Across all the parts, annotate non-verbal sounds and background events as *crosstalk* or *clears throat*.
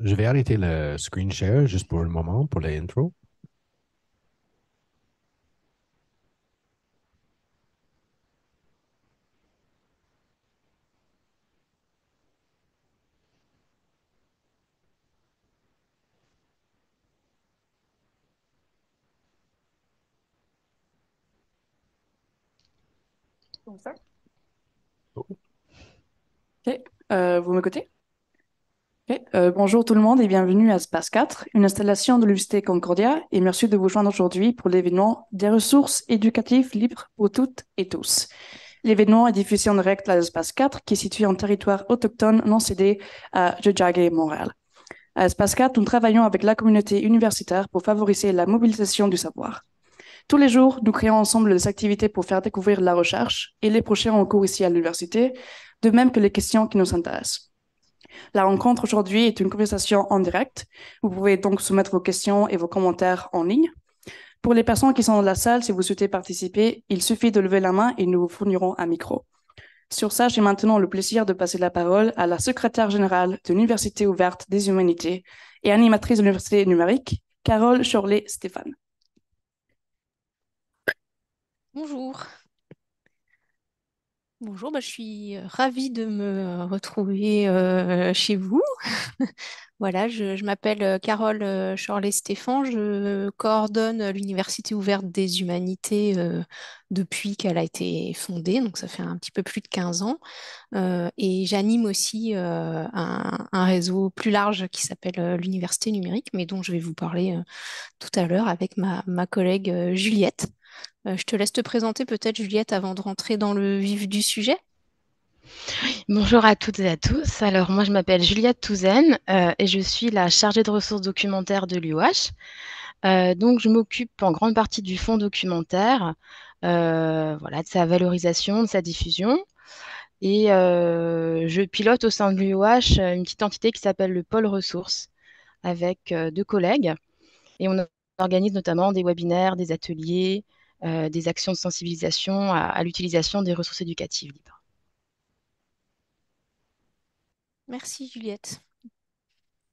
Je vais arrêter le screen share juste pour un moment pour l'intro. ça. Ok, euh, vous m'écoutez? Euh, bonjour tout le monde et bienvenue à Space 4, une installation de l'Université Concordia et merci de vous joindre aujourd'hui pour l'événement des ressources éducatives libres pour toutes et tous. L'événement est diffusé en direct à l'Espace 4 qui est situé en territoire autochtone non cédé à Jojage, Montréal. À Espace 4, nous travaillons avec la communauté universitaire pour favoriser la mobilisation du savoir. Tous les jours, nous créons ensemble des activités pour faire découvrir la recherche et les projets en cours ici à l'université, de même que les questions qui nous intéressent. La rencontre aujourd'hui est une conversation en direct. Vous pouvez donc soumettre vos questions et vos commentaires en ligne. Pour les personnes qui sont dans la salle, si vous souhaitez participer, il suffit de lever la main et nous vous fournirons un micro. Sur ça, j'ai maintenant le plaisir de passer la parole à la secrétaire générale de l'Université ouverte des humanités et animatrice de l'Université numérique, Carole Chorlet-Stéphane. Bonjour. Bonjour, bah, je suis euh, ravie de me retrouver euh, chez vous. *laughs* Voilà, je, m'appelle euh, Carole Chorlet-Stéphane, je coordonne l'Université ouverte des humanités depuis qu'elle a été fondée, donc ça fait un petit peu plus de 15 ans. et j'anime aussi un, réseau plus large qui s'appelle l'Université numérique, mais dont je vais vous parler tout à l'heure avec ma collègue Juliette. Euh, je te laisse te présenter peut-être, Juliette, avant de rentrer dans le vif du sujet. Bonjour à toutes et à tous. Alors, moi, je m'appelle Juliette Touzen euh, et je suis la chargée de ressources documentaires de l'UH. Euh, donc, je m'occupe en grande partie du fonds documentaire, voilà, de sa valorisation, de sa diffusion. Et je pilote au sein de l'UOH une petite entité qui s'appelle le pôle ressources avec deux collègues. Et on organise notamment des webinaires, des ateliers, euh, des actions de sensibilisation à, l'utilisation des ressources éducatives libres. Merci Juliette.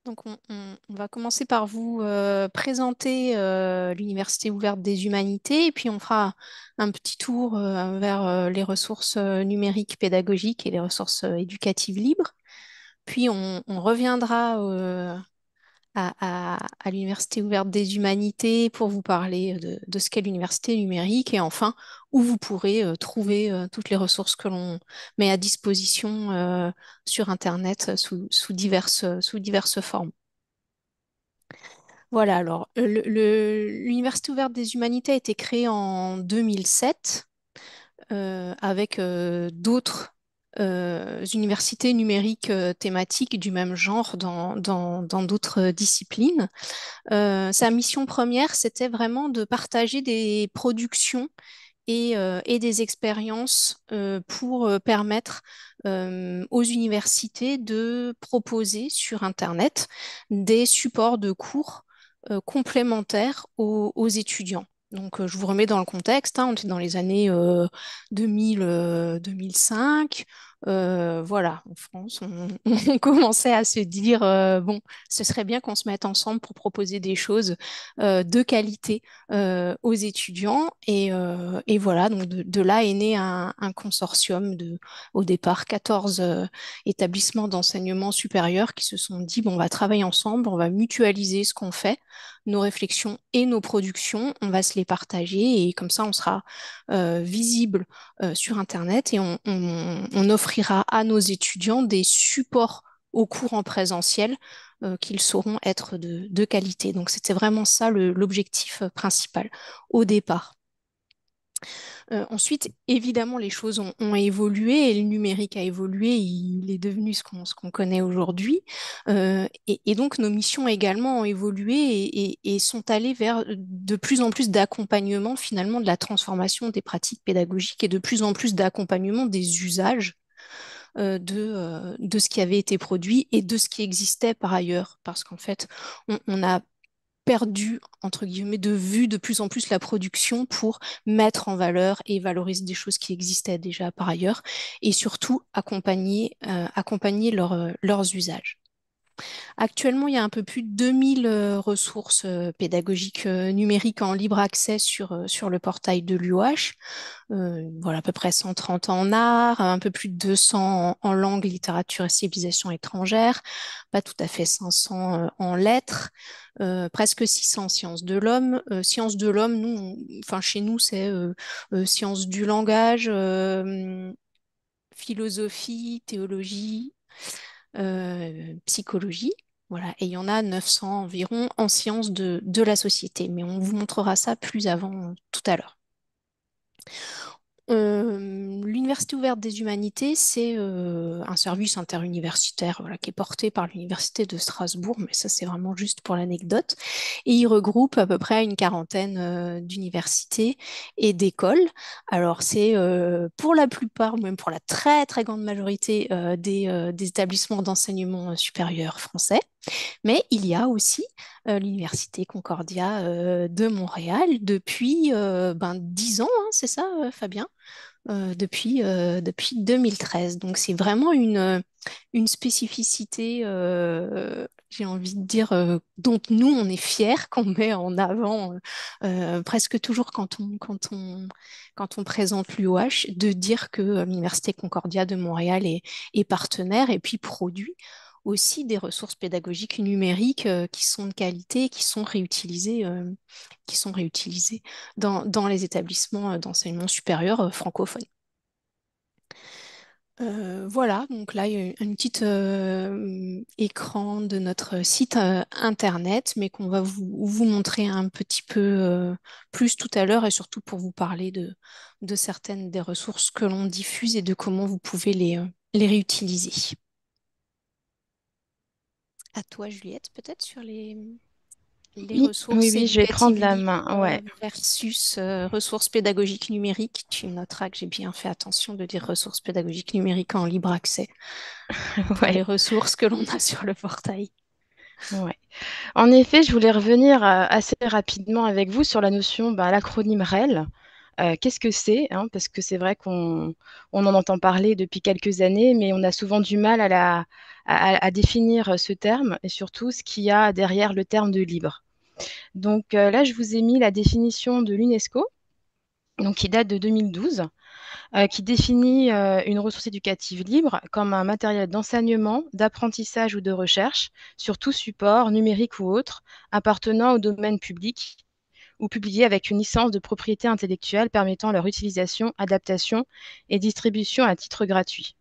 Donc on, va commencer par vous euh, présenter euh, l'Université ouverte des humanités et puis on fera un petit tour vers les ressources numériques pédagogiques et les ressources éducatives libres. Puis on, on reviendra à, l'Université ouverte des humanités pour vous parler de, ce qu'est l'université numérique et enfin où vous pourrez euh, trouver euh, toutes les ressources que l'on met à disposition euh, sur Internet sous, diverses, sous diverses formes. Voilà, alors l'Université ouverte des humanités a été créée en 2007 avec d'autres euh, universités numériques euh, thématiques du même genre dans, d'autres disciplines. Euh, sa mission première, c'était vraiment de partager des productions et, des expériences pour permettre aux universités de proposer sur Internet des supports de cours complémentaires aux étudiants. Donc, euh, je vous remets dans le contexte. Hein, on était dans les années 2000, 2005. Euh, voilà, en France, *laughs* on, commençait à se dire, euh, bon, ce serait bien qu'on se mette ensemble pour proposer des choses de qualité aux étudiants. Et, voilà, donc de, là est né un, consortium de, au départ, 14 établissements d'enseignement supérieur qui se sont dit, bon, on va travailler ensemble, on va mutualiser ce qu'on fait nos réflexions et nos productions, on va se les partager et comme ça on sera euh, visible euh, sur Internet et on, à nos étudiants des supports au cours en présentiel euh, qu'ils sauront être de qualité. Donc c'était vraiment ça l'objectif principal au départ. Euh, ensuite, évidemment, les choses ont, évolué et le numérique a évolué, il est devenu ce qu'on connaît aujourd'hui. Euh, et, donc, nos missions également ont évolué et, sont allées vers de plus en plus d'accompagnement finalement de la transformation des pratiques pédagogiques et de plus en plus d'accompagnement des usages euh, de, de, ce qui avait été produit et de ce qui existait par ailleurs. Parce qu'en fait, on, a perdu, entre guillemets, de vue de plus en plus la production pour mettre en valeur et valoriser des choses qui existaient déjà par ailleurs et surtout accompagner, euh, accompagner euh, leurs usages. Actuellement, il y a un peu plus de 2000 ressources pédagogiques numériques en libre accès sur, le portail de l'UOH. voilà, à peu près 130 en art, un peu plus de 200 en, langue, littérature et civilisation étrangère, pas tout à fait 500 en lettres. presque 600 en sciences de l'homme. sciences de l'homme, enfin chez nous, c'est sciences du langage, philosophie, théologie, psychologie. Voilà, et il y en a 900 environ en sciences de, de la société, mais on vous montrera ça plus avant tout à l'heure. L'Université ouverte des humanités, c'est un service interuniversitaire voilà, qui est porté par l'Université de Strasbourg, mais ça c'est vraiment juste pour l'anecdote. Et il regroupe à peu près une quarantaine d'universités et d'écoles. Alors c'est pour la plupart, même pour la très très grande majorité des établissements d'enseignement supérieur français. Mais il y a aussi l'Université Concordia de Montréal depuis ben, 10 ans, hein, c'est ça, Fabien? Depuis, depuis 2013. Donc c'est vraiment une, une spécificité, j'ai envie de dire, dont nous, on est fiers, *laughs* qu'on met en avant presque toujours quand on, quand on, quand on présente l'UOH, de dire que l'Université Concordia de Montréal est, est partenaire et puis produit aussi des ressources pédagogiques numériques euh, qui sont de qualité, qui sont réutilisées, euh, qui sont réutilisées dans, dans les établissements euh, d'enseignement supérieur francophones. voilà, donc là, il y a un petit écran de notre site internet, mais qu'on va vous, vous, montrer un petit peu plus tout à l'heure et surtout pour vous parler de, de certaines des ressources que l'on diffuse et de comment vous pouvez les, les réutiliser. À toi, Juliette, peut-être sur les, les ressources oui, oui, je vais prendre la main. Ouais. versus euh, ressources pédagogiques numériques. Tu noteras que j'ai bien fait attention de dire ressources pédagogiques numériques en libre accès. *laughs* ouais. Les ressources que l'on a sur le portail. Ouais. En effet, je voulais revenir euh, assez rapidement avec vous sur la notion, ben, l'acronyme REL. Qu'est-ce que c'est hein, Parce que c'est vrai qu'on on en entend parler depuis quelques années, mais on a souvent du mal à, la, à, définir ce terme et surtout ce qu'il y a derrière le terme de libre. Donc là, je vous ai mis la définition de l'UNESCO, donc qui date de 2012. qui définit une ressource éducative libre comme un matériel d'enseignement, d'apprentissage ou de recherche sur tout support, numérique ou autre, appartenant au domaine public ou publiés avec une licence de propriété intellectuelle permettant leur utilisation, adaptation et distribution à titre gratuit.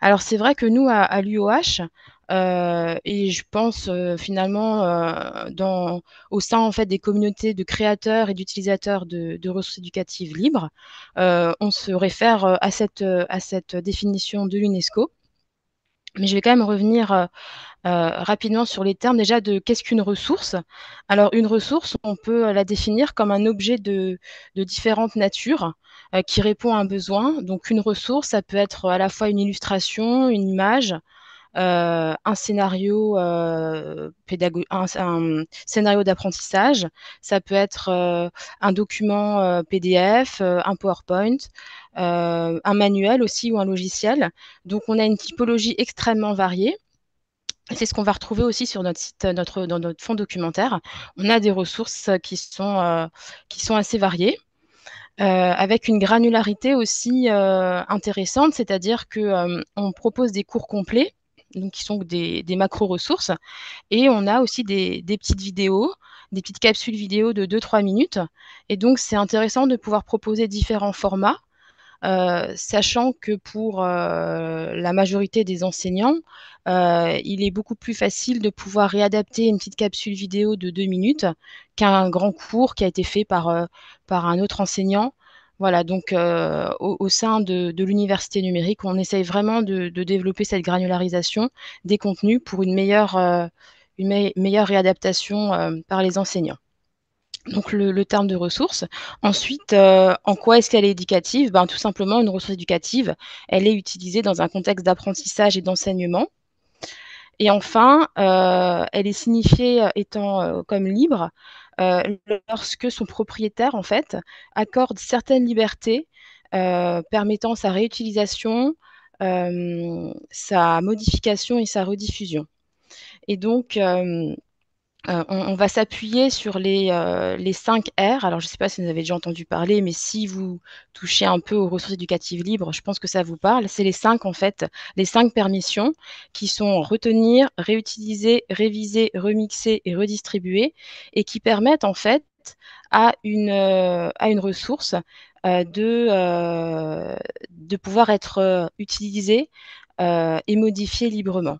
Alors c'est vrai que nous, à, l'UOH, euh, et je pense euh, finalement euh, au sein en fait des communautés de créateurs et d'utilisateurs de, ressources éducatives libres, on se réfère à cette définition de l'UNESCO. Mais je vais quand même revenir euh, euh, rapidement sur les termes déjà de qu'est-ce qu'une ressource? Alors une ressource, on peut la définir comme un objet de, de différentes natures euh, qui répond à un besoin. Donc une ressource, ça peut être à la fois une illustration, une image, euh, un scénario euh, un, un, scénario d'apprentissage. Ça peut être euh, un document PDF, un PowerPoint, un manuel aussi ou un logiciel. Donc on a une typologie extrêmement variée. C'est ce qu'on va retrouver aussi sur notre site, dans notre fonds documentaire. On a des ressources qui sont, sont assez variées. Euh, avec une granularité aussi euh, intéressante, c'est-à-dire que euh, on propose des cours complets donc qui sont des, macro-ressources. Et on a aussi des, petites vidéos, des petites capsules vidéo de 2-3 minutes. Et donc, c'est intéressant de pouvoir proposer différents formats, euh, sachant que pour euh, la majorité des enseignants, euh, il est beaucoup plus facile de pouvoir réadapter une petite capsule vidéo de 2 minutes qu'un grand cours qui a été fait par, un autre enseignant. Voilà, donc au, sein de, l'université numérique, on essaye vraiment de, développer cette granularisation des contenus pour une meilleure, réadaptation par les enseignants. Donc le, terme de ressource. Ensuite, en quoi est-ce qu'elle est éducative? Ben, Tout simplement, une ressource éducative, elle est utilisée dans un contexte d'apprentissage et d'enseignement. Et enfin, elle est signifiée étant comme libre euh, lorsque son propriétaire, en fait, accorde certaines libertés euh, permettant sa réutilisation, euh, sa modification et sa rediffusion. Et donc, euh, on, va s'appuyer sur les, euh, les 5 R. Alors, je ne sais pas si vous avez déjà entendu parler, mais si vous touchez un peu aux ressources éducatives libres, je pense que ça vous parle. C'est les 5, en fait, les 5 permissions qui sont retenir, réutiliser, réviser, remixer et redistribuer et qui permettent, en fait, à une, euh, à une ressource de, de pouvoir être utilisée et modifiée librement.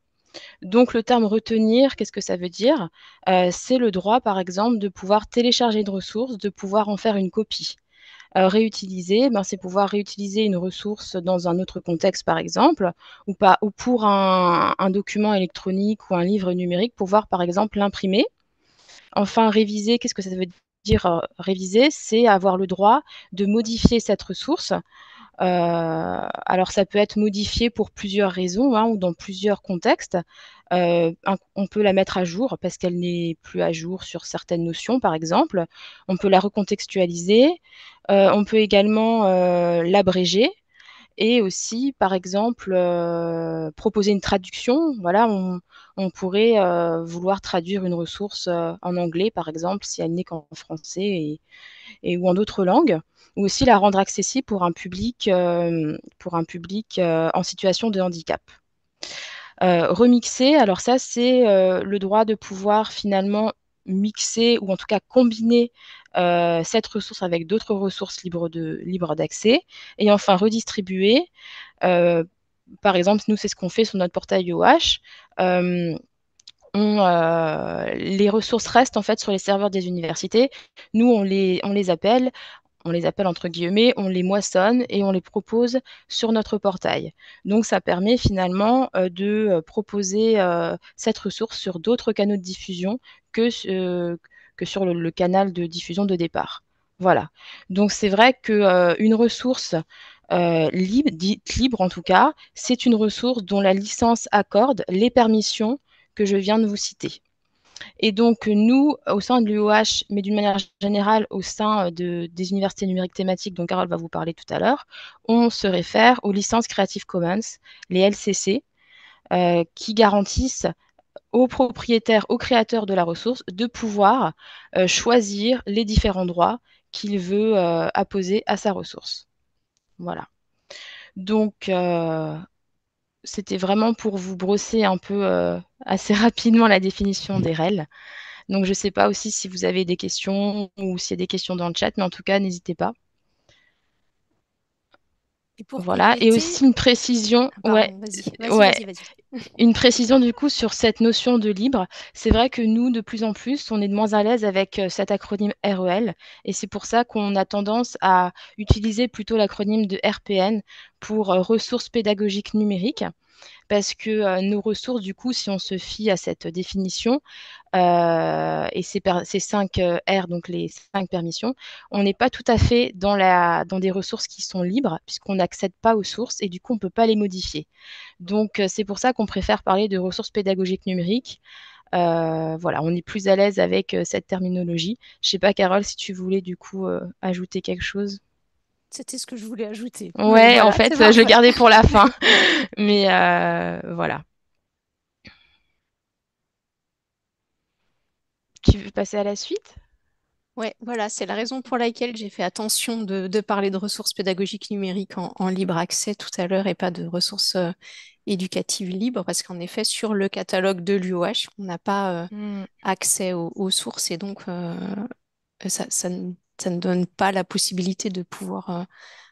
Donc le terme retenir, qu'est-ce que ça veut dire? Euh, C'est le droit, par exemple, de pouvoir télécharger une ressource, de pouvoir en faire une copie. Euh, réutiliser, ben, c'est pouvoir réutiliser une ressource dans un autre contexte, par exemple, ou, pour un, document électronique ou un livre numérique, pouvoir, par exemple, l'imprimer. Enfin, réviser, qu'est-ce que ça veut dire euh, réviser? C'est avoir le droit de modifier cette ressource alors ça peut être modifié pour plusieurs raisons hein, ou dans plusieurs contextes. Euh, on peut la mettre à jour parce qu'elle n'est plus à jour sur certaines notions, par exemple. On peut la recontextualiser. Euh, on peut également l'abréger et aussi, par exemple, proposer une traduction. Voilà, on, pourrait vouloir traduire une ressource en anglais, par exemple, si elle n'est qu'en français et, ou en d'autres langues ou aussi la rendre accessible pour un public, euh, pour un public euh, en situation de handicap. Euh, remixer, alors ça c'est le droit de pouvoir finalement mixer ou en tout cas combiner cette ressource avec d'autres ressources libres d'accès. et enfin redistribuer. par exemple, nous, c'est ce qu'on fait sur notre portail OH. les ressources restent en fait sur les serveurs des universités. Nous, on les appelle, on les appelle entre guillemets, on les moissonne et on les propose sur notre portail. Donc ça permet finalement euh, de euh, proposer euh, cette ressource sur d'autres canaux de diffusion que, que sur le, canal de diffusion de départ. Voilà. Donc c'est vrai qu'une ressource libre, dite libre en tout cas, c'est une ressource dont la licence accorde les permissions que je viens de vous citer. Et donc, nous, au sein de l'UOH, mais d'une manière générale au sein de, des universités numériques thématiques dont Carole va vous parler tout à l'heure, on se réfère aux licences Creative Commons, les LCC, euh, qui garantissent aux propriétaires, aux créateurs de la ressource, de pouvoir euh, choisir les différents droits qu'il veut euh, apposer à sa ressource. Voilà. Donc, c'était vraiment pour vous brosser un peu euh, assez *laughs* rapidement la définition des REL. Donc, je ne sais pas aussi si vous avez des questions ou s'il y a des questions dans le chat, mais en tout cas, n'hésitez pas. Et voilà, et aussi une précision, ah, ouais, ouais. une précision du coup sur cette notion de libre. C'est vrai que nous, de plus en plus, on est de moins à l'aise avec euh, cet acronyme REL, et c'est pour ça qu'on a tendance à utiliser plutôt l'acronyme de RPN pour euh, ressources pédagogiques numériques parce que euh, nos ressources, du coup, si on se fie à cette définition euh, et ces, 5 euh, R, donc les cinq permissions, on n'est pas tout à fait dans des ressources qui sont libres, puisqu'on n'accède pas aux sources et du coup, on ne peut pas les modifier. Donc, c'est pour ça qu'on préfère parler de ressources pédagogiques numériques. voilà, on est plus à l'aise avec cette terminologie. Je ne sais pas, Carole, si tu voulais du coup ajouter quelque chose. C'était ce que je voulais ajouter. Ouais, en fait, je le gardais pour la fin. *laughs* Mais euh, voilà. Tu veux passer à la suite? Ouais, voilà, c'est la raison pour laquelle j'ai fait attention de, parler de ressources pédagogiques numériques en, libre accès tout à l'heure et pas de ressources euh, éducatives libres, parce qu'en effet, sur le catalogue de l'UOH, on n'a pas euh, hmm. accès aux, sources et donc ça, ça, ça ne donne pas la possibilité de pouvoir euh,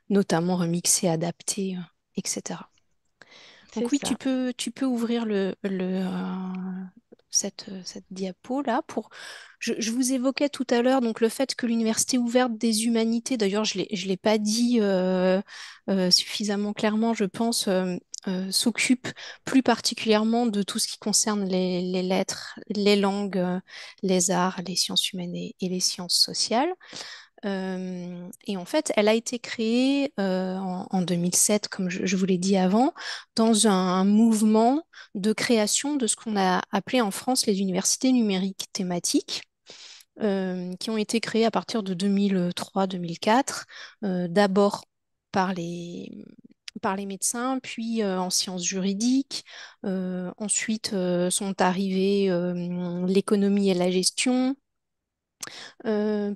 notamment remixer, adapter, euh, etc. Donc oui, tu peux, tu peux ouvrir le, le, euh, cette, cette diapo là pour. Je, je, vous évoquais tout à l'heure donc le fait que l'université ouverte des humanités, d'ailleurs je ne l'ai pas dit suffisamment clairement, je pense, euh, s'occupe plus particulièrement de tout ce qui concerne les, lettres, les langues, euh, les arts, les sciences humaines et, les sciences sociales. Euh, et en fait, elle a été créée en, 2007, comme je, vous l'ai dit avant, dans un, mouvement de création de ce qu'on a appelé en France les universités numériques thématiques. qui ont été créées à partir de 2003-2004, d'abord par les, par les médecins, puis en sciences juridiques. ensuite sont arrivés l'économie et la gestion,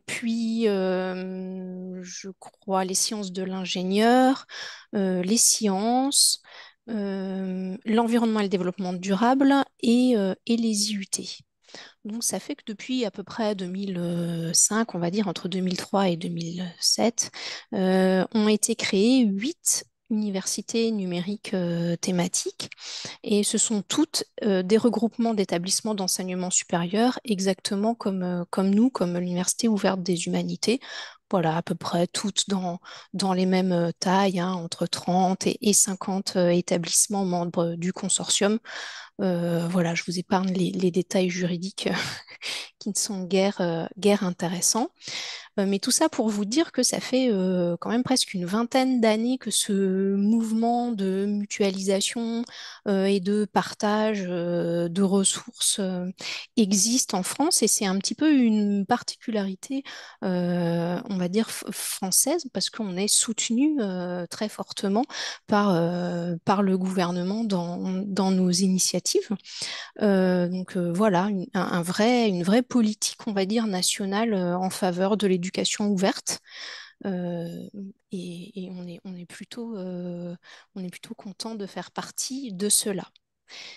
puis, je crois, les sciences de l'ingénieur, les sciences, l'environnement et le développement durable et, et les IUT. Donc ça fait que depuis à peu près 2005, on va dire entre 2003 et 2007, ont été créées huit universités numériques thématiques et ce sont toutes des regroupements d'établissements d'enseignement supérieur exactement comme, comme nous, comme l'Université ouverte des humanités. Voilà, à peu près toutes dans, dans les mêmes tailles, hein, entre 30 et, 50 établissements membres du consortium. Voilà, je vous épargne les, détails juridiques *laughs* qui ne sont guère, guère intéressants. Euh, mais tout ça pour vous dire que ça fait euh, quand même presque une vingtaine d'années que ce mouvement de mutualisation euh, et de partage de ressources existe en France et c'est un petit peu une particularité, on va dire, française parce qu'on est soutenu très fortement par, par le gouvernement dans, dans nos initiatives. Donc voilà, une, un vrai, une vraie politique, on va dire, nationale en faveur de l'éducation ouverte. Euh, et, on, est, on, est plutôt, euh, on est plutôt content de faire partie de cela.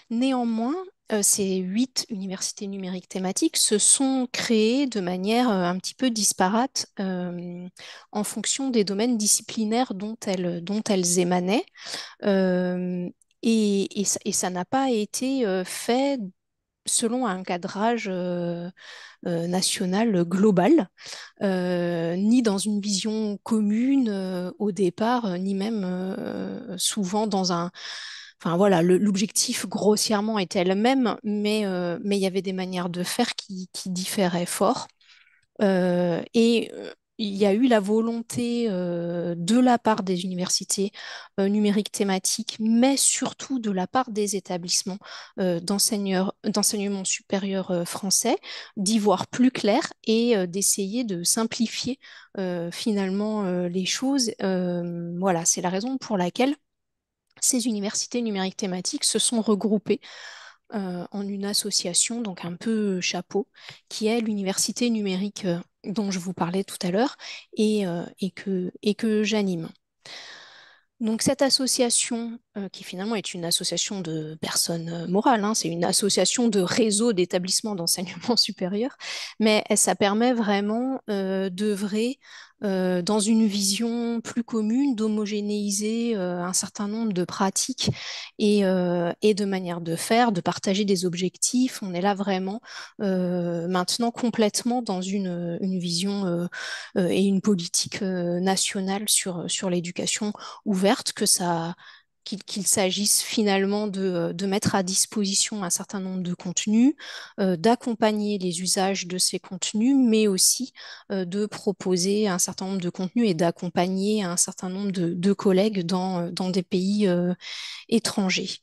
Néanmoins, euh, ces huit universités numériques thématiques se sont créées de manière un petit peu disparate en fonction des domaines disciplinaires dont elles, dont elles émanaient. Et, ça n'a pas été fait selon un cadrage euh, euh, national global, euh, ni dans une vision commune au départ, ni même souvent dans un... Enfin voilà, l'objectif grossièrement était le même, mais, mais il y avait des manières de faire qui, qui différaient fort. et il y a eu la volonté euh, de la part des universités euh, numériques thématiques, mais surtout de la part des établissements euh, d'enseignement supérieur français, d'y voir plus clair et d'essayer de simplifier finalement les choses. voilà, c'est la raison pour laquelle ces universités numériques thématiques se sont regroupées en une association, donc un peu chapeau, qui est l'université numérique dont je vous parlais tout à l'heure et, euh, que, j'anime. Donc cette association, euh, qui finalement est une association de personnes euh, morales, hein, c'est une association de réseau d'établissements d'enseignement *laughs* supérieur, mais ça permet vraiment d'œuvrer euh, dans une vision plus commune d'homogénéiser euh, un certain nombre de pratiques et, euh, et, de manières de faire, de partager des objectifs. On est là vraiment maintenant complètement dans une, une vision et une politique nationale sur, sur l'éducation ouverte que ça qu'il s'agisse finalement de, de, mettre à disposition un certain nombre de contenus, euh, d'accompagner les usages de ces contenus, mais aussi euh, de proposer un certain nombre de contenus et d'accompagner un certain nombre de, collègues dans, des pays euh, étrangers.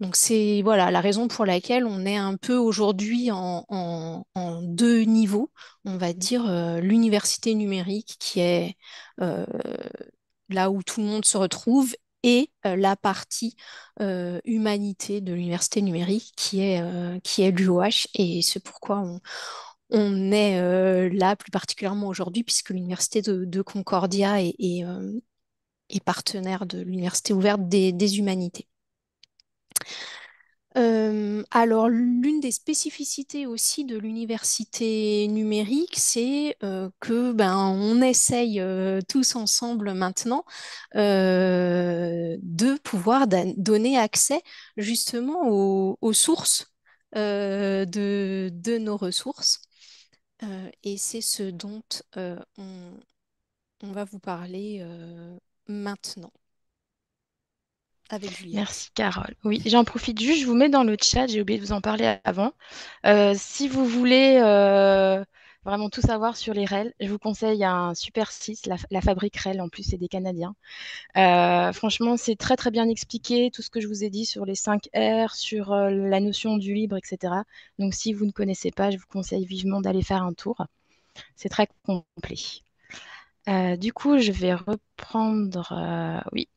Donc c'est voilà la raison pour laquelle on est un peu aujourd'hui en, deux niveaux. On va dire l'université numérique qui est là où tout le monde se retrouve et euh, la partie euh, humanité de l'université numérique qui est, euh, est l'UOH. Et c'est pourquoi on, est là plus particulièrement aujourd'hui, puisque l'université de, Concordia est, est, partenaire de l'université ouverte des, des humanités. Alors, l'une des spécificités aussi de l'université numérique, c'est que ben, on essaye tous ensemble maintenant de pouvoir donner accès justement aux, sources de, nos ressources. et c'est ce dont on, on, va vous parler maintenant. Merci Carole. Oui, j'en profite juste, je vous mets dans le chat, j'ai oublié de vous en parler avant. Euh, si vous voulez euh, vraiment tout savoir sur les REL, je vous conseille un super site, la, Fabrique REL, en plus c'est des Canadiens. Euh, franchement, c'est très très bien expliqué, tout ce que je vous ai dit sur les 5 R, sur la notion du libre, etc. Donc si vous ne connaissez pas, je vous conseille vivement d'aller faire un tour. C'est très complet. du coup, je vais reprendre... oui.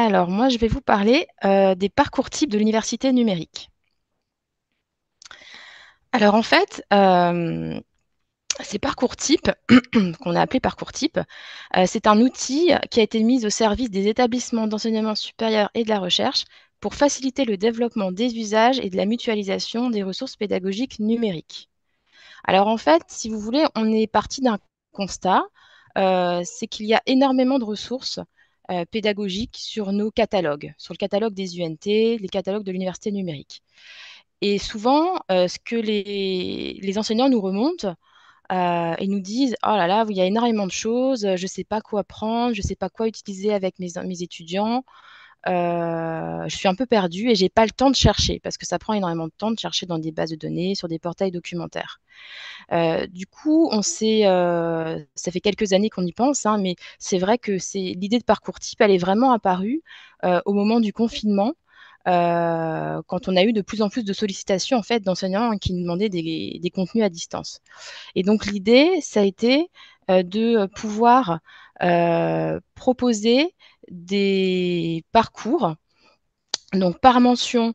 Alors, moi, je vais vous parler euh, des parcours types de l'université numérique. Alors, en fait, euh, ces parcours types, *clears throat* qu'on a appelés parcours types, euh, c'est un outil qui a été mis au service des établissements d'enseignement supérieur et de la recherche pour faciliter le développement des usages et de la mutualisation des ressources pédagogiques numériques. Alors en fait, si vous voulez, on est parti d'un constat, c'est qu'il y a énormément de ressources euh, pédagogiques sur nos catalogues, sur le catalogue des UNT, les catalogues de l'université numérique. Et souvent, euh, ce que les, enseignants nous remontent et nous disent, oh là là, il y a énormément de choses, je ne sais pas quoi prendre, je ne sais pas quoi utiliser avec mes étudiants. Euh, je suis un peu perdue et j'ai pas le temps de chercher parce que ça prend énormément de temps de chercher dans des bases de données, sur des portails documentaires. Euh, du coup, on sait, euh, ça fait quelques années qu'on y pense, hein, mais c'est vrai que c'est l'idée de parcours type, elle est vraiment apparue au moment du confinement. quand on a eu de plus en plus de sollicitations en fait d'enseignants qui nous demandaient des, contenus à distance. Et donc l'idée, ça a été de pouvoir proposer des parcours, donc par mention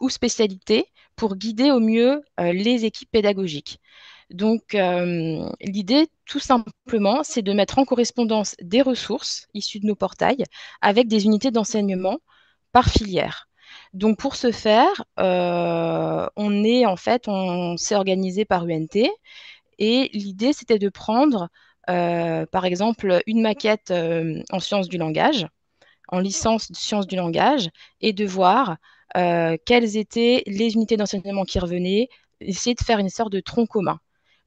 ou spécialité, pour guider au mieux euh, les équipes pédagogiques. Donc, euh, l'idée, tout simplement, c'est de mettre en correspondance des ressources issues de nos portails avec des unités d'enseignement par filière. Donc, pour ce faire, euh, on est en fait, on s'est organisé par UNT et l'idée, c'était de prendre par exemple, une maquette euh, en sciences du langage, en licence de sciences du langage, et de voir euh, quelles étaient les unités d'enseignement qui revenaient, essayer de faire une sorte de tronc commun.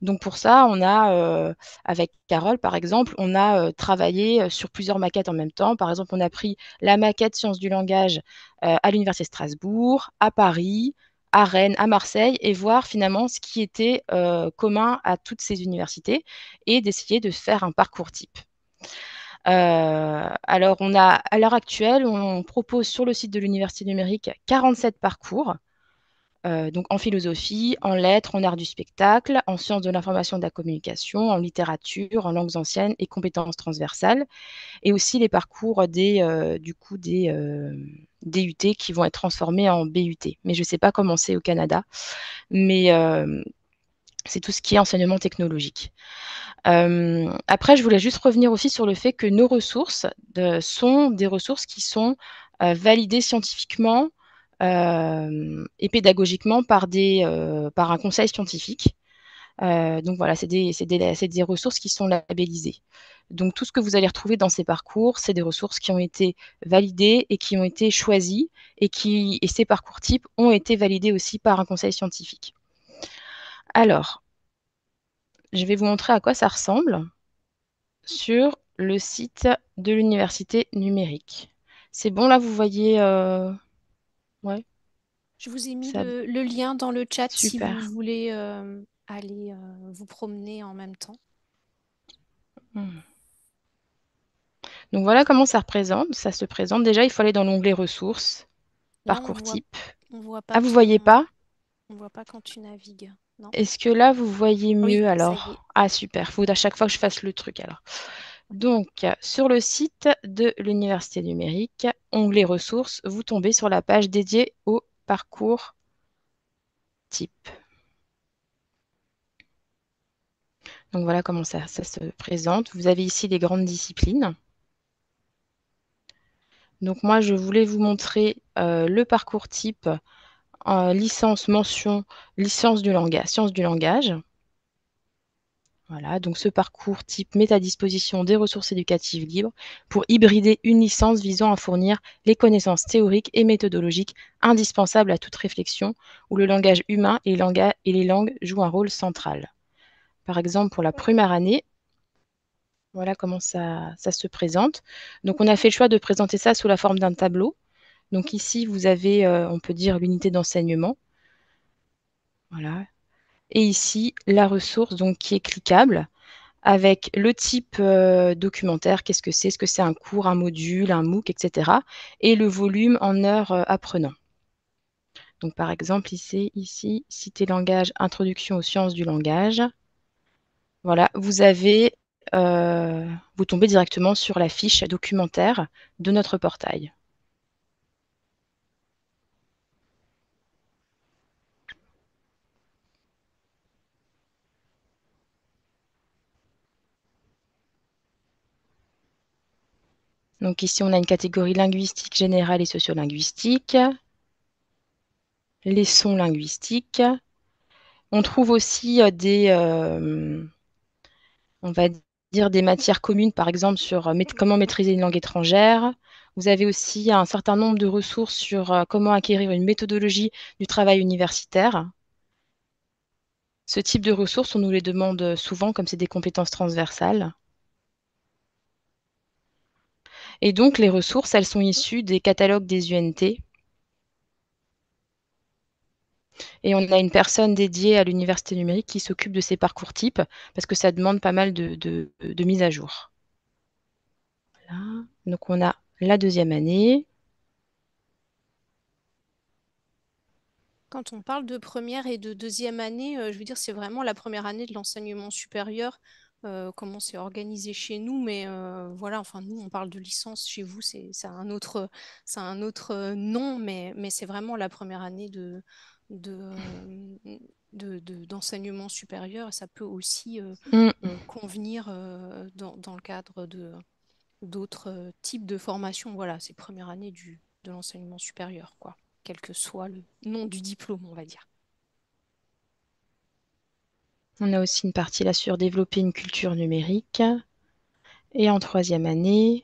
Donc pour ça, on a, avec Carole par exemple, on a travaillé sur plusieurs maquettes en même temps. Par exemple, on a pris la maquette sciences du langage à l'Université de Strasbourg, à Paris, à Rennes, à Marseille, et voir finalement ce qui était euh, commun à toutes ces universités et d'essayer de faire un parcours type. Euh, alors, on a à l'heure actuelle, on propose sur le site de l'Université numérique 47 parcours euh, donc en philosophie, en lettres, en art du spectacle, en sciences de l'information et de la communication, en littérature, en langues anciennes et compétences transversales, et aussi les parcours des, euh, du coup des euh, DUT qui vont être transformés en BUT. Mais je ne sais pas comment c'est au Canada, mais c'est tout ce qui est enseignement technologique. après, je voulais juste revenir aussi sur le fait que nos ressources sont des ressources qui sont validées scientifiquement et pédagogiquement par, des, euh, par un conseil scientifique. Euh, donc voilà, c'est des, des, des, ressources qui sont labellisées. Donc tout ce que vous allez retrouver dans ces parcours, c'est des ressources qui ont été validées et qui ont été choisies et, qui, et ces parcours types ont été validés aussi par un conseil scientifique. Alors, je vais vous montrer à quoi ça ressemble sur le site de l'université numérique. C'est bon, là, vous voyez euh, Ouais. Je vous ai mis le, lien dans le chat si vous voulez euh, aller euh, vous promener en même temps. Hmm. Donc voilà comment ça représente. Ça se présente. Déjà, il faut aller dans l'onglet ressources, parcours type. On voit pas ah, vous voyez pas? On voit pas quand tu navigues. Est-ce que là, vous voyez mieux alors? Ah, super. Il faut à chaque fois que je fasse le truc alors. Donc, sur le site de l'Université numérique, onglet ressources, vous tombez sur la page dédiée au parcours type. Donc voilà comment ça, se présente. Vous avez ici les grandes disciplines. Donc moi, je voulais vous montrer euh, le parcours type en licence mention licence du langage, sciences du langage. Voilà, donc ce parcours type met à disposition des ressources éducatives libres pour hybrider une licence visant à fournir les connaissances théoriques et méthodologiques indispensables à toute réflexion où le langage humain et, les langues jouent un rôle central. Par exemple, pour la première année, voilà comment ça, ça se présente. Donc on a fait le choix de présenter ça sous la forme d'un tableau. Donc ici, vous avez, euh, on peut dire, l'unité d'enseignement. Voilà, et ici, la ressource donc, qui est cliquable avec le type euh, documentaire, qu'est-ce que c'est? Est-ce que c'est un cours, un module, un MOOC, etc. Et le volume en heures euh, apprenant. Donc par exemple, ici, ici, cité langage, introduction aux sciences du langage. Voilà, vous avez, euh, vous tombez directement sur la fiche documentaire de notre portail. Donc ici, on a une catégorie linguistique générale et sociolinguistique, les sons linguistiques. On trouve aussi euh, des, euh, on va dire des matières communes, par exemple sur comment maîtriser une langue étrangère. Vous avez aussi un certain nombre de ressources sur comment acquérir une méthodologie du travail universitaire. Ce type de ressources, on nous les demande souvent comme c'est des compétences transversales. Et donc, les ressources, elles sont issues des catalogues des UNT. Et on a une personne dédiée à l'université numérique qui s'occupe de ces parcours types parce que ça demande pas mal de, de, mise à jour. Donc, on a la deuxième année. Quand on parle de première et de deuxième année, euh, je veux dire, c'est vraiment la première année de l'enseignement supérieur, euh, comment c'est organisé chez nous, mais euh, voilà, enfin, nous, on parle de licence, chez vous, c'est un autre, un autre nom, mais, mais c'est vraiment la première année de, d'enseignement supérieur. Ça peut aussi mm. convenir dans, dans, le cadre de d'autres types de formations. Voilà, c'est première année du, de l'enseignement supérieur, quoi quel que soit le nom du diplôme, on va dire. On a aussi une partie là sur développer une culture numérique. Et en troisième année,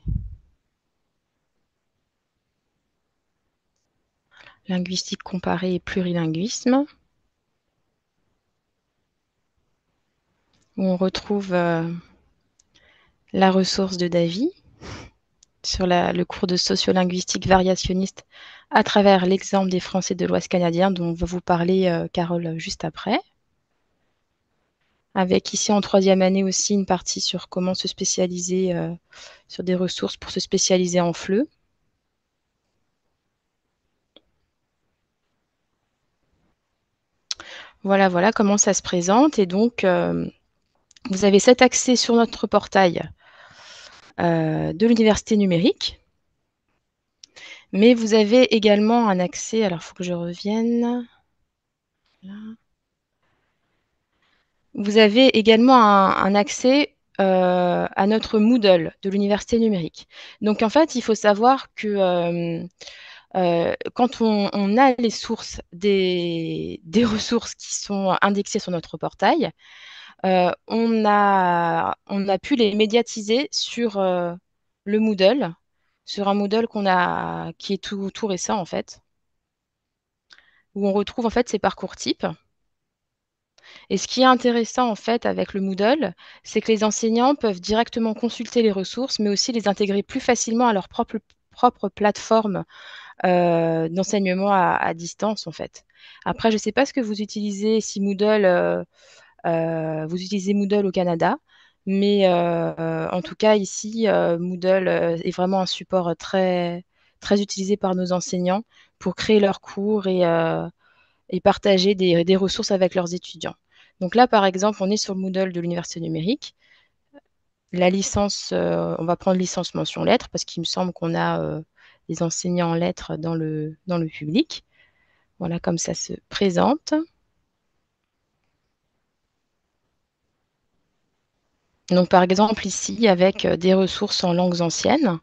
linguistique comparée et plurilinguisme, où on retrouve euh, la ressource de Davy *laughs* sur le cours de sociolinguistique variationniste à travers l'exemple des Français de l'Ouest canadien dont va vous parler euh, Carole juste après. Avec ici en troisième année aussi une partie sur comment se spécialiser euh, sur des ressources pour se spécialiser en FLE. Voilà, voilà comment ça se présente. Et donc, euh, vous avez cet accès sur notre portail euh, de l'université numérique. Mais vous avez également un accès, alors il faut que je revienne. Vous avez également un, accès euh, à notre Moodle de l'université numérique. Donc en fait, il faut savoir que euh, quand on, a les sources des, *laughs* des, ressources qui sont indexées sur notre portail, euh, on, a, on a pu les médiatiser sur euh, le Moodle, sur un Moodle qu'on a, qui est tout, tout récent en fait, où on retrouve en fait ces parcours types. Et ce qui est intéressant en fait avec le Moodle, c'est que les enseignants peuvent directement consulter les ressources, mais aussi les intégrer plus facilement à leur propre, plateforme euh, d'enseignement à, distance en fait. Après, je ne sais pas ce que vous utilisez, si Moodle euh, vous utilisez Moodle au Canada, mais euh, en tout cas ici, euh, Moodle est vraiment un support très, utilisé par nos enseignants pour créer leurs cours et, partager des, ressources avec leurs étudiants. Donc là, par exemple, on est sur le Moodle de l'Université numérique. La licence, on va prendre licence mention lettres parce qu'il me semble qu'on a des enseignants en lettres dans le, dans le public. Voilà comme ça se présente. Donc, par exemple, ici, avec euh, des ressources en langues anciennes.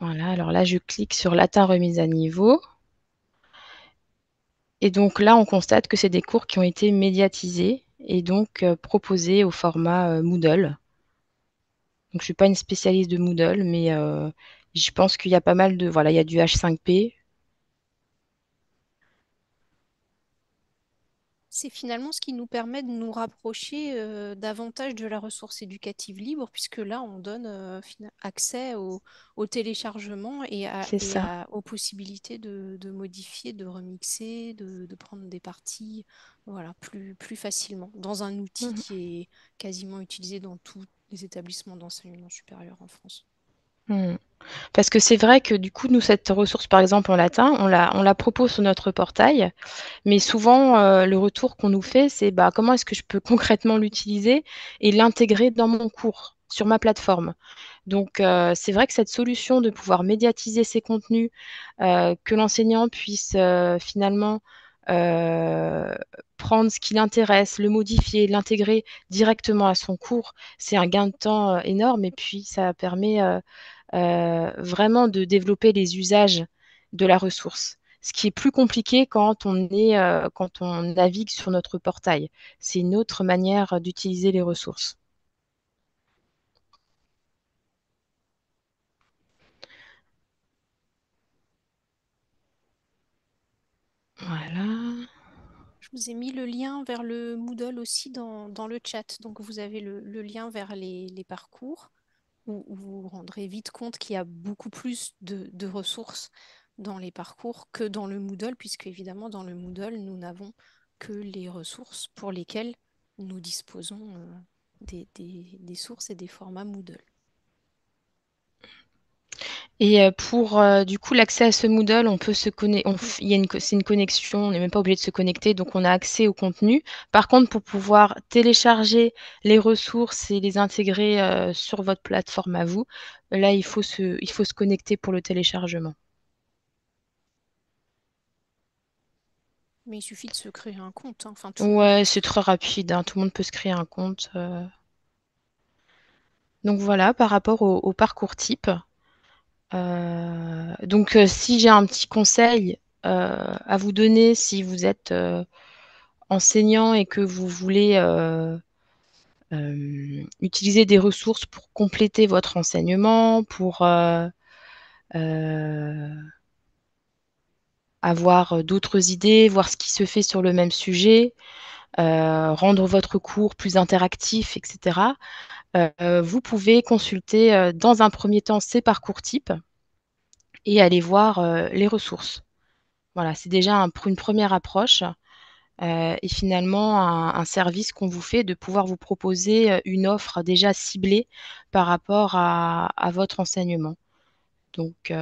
Voilà, alors là, je clique sur latin remise à niveau. Et donc là, on constate que c'est des cours qui ont été médiatisés et donc euh, proposés au format euh, Moodle. Donc, je ne suis pas une spécialiste de Moodle, mais je pense qu'il y a pas mal de... Voilà, il y a du H5P, c'est finalement ce qui nous permet de nous rapprocher euh, davantage de la ressource éducative libre, puisque là, on donne euh, accès au, téléchargement et, aux possibilités de, modifier, de remixer, de, prendre des parties voilà, plus, plus facilement, dans un outil mmh qui est quasiment utilisé dans tous les établissements d'enseignement supérieur en France. Mmh. Parce que c'est vrai que du coup, nous, cette ressource, par exemple en latin, on la, propose sur notre portail, mais souvent, euh, le retour qu'on nous fait, c'est bah, comment est-ce que je peux concrètement l'utiliser et l'intégrer dans mon cours, sur ma plateforme? Donc, euh, c'est vrai que cette solution de pouvoir médiatiser ces contenus, euh, que l'enseignant puisse finalement prendre ce qui l'intéresse, le modifier, l'intégrer directement à son cours, c'est un gain de temps énorme et puis ça permet vraiment de développer les usages de la ressource. Ce qui est plus compliqué quand on, est, quand on navigue sur notre portail. C'est une autre manière d'utiliser les ressources. Voilà. Je vous ai mis le lien vers le Moodle aussi dans, le chat. Donc, vous avez le, lien vers les, parcours où, vous vous rendrez vite compte qu'il y a beaucoup plus de, ressources dans les parcours que dans le Moodle, puisque évidemment, dans le Moodle, nous n'avons que les ressources pour lesquelles nous disposons euh, des, des sources et des formats Moodle. Et euh, pour euh, du coup l'accès à ce Moodle, on peut se connecter, il y a une, c'est une connexion, on n'est même pas obligé de se connecter, donc on a accès au contenu. Par contre, pour pouvoir télécharger les ressources et les intégrer euh, sur votre plateforme à vous, là il faut se, il faut se connecter pour le téléchargement. Mais il suffit de se créer un compte. Hein. Enfin, ouais, c'est très rapide. Hein. Tout le monde peut se créer un compte. Donc voilà, par rapport au parcours type. Euh, donc, euh, si j'ai un petit conseil euh, à vous donner, si vous êtes enseignant et que vous voulez utiliser des ressources pour compléter votre enseignement, pour avoir d'autres idées, voir ce qui se fait sur le même sujet, rendre votre cours plus interactif, etc. Euh, vous pouvez consulter euh, dans un premier temps ces parcours types et aller voir euh, les ressources. Voilà, c'est déjà une première approche et finalement un, service qu'on vous fait de pouvoir vous proposer une offre déjà ciblée par rapport à, votre enseignement. Donc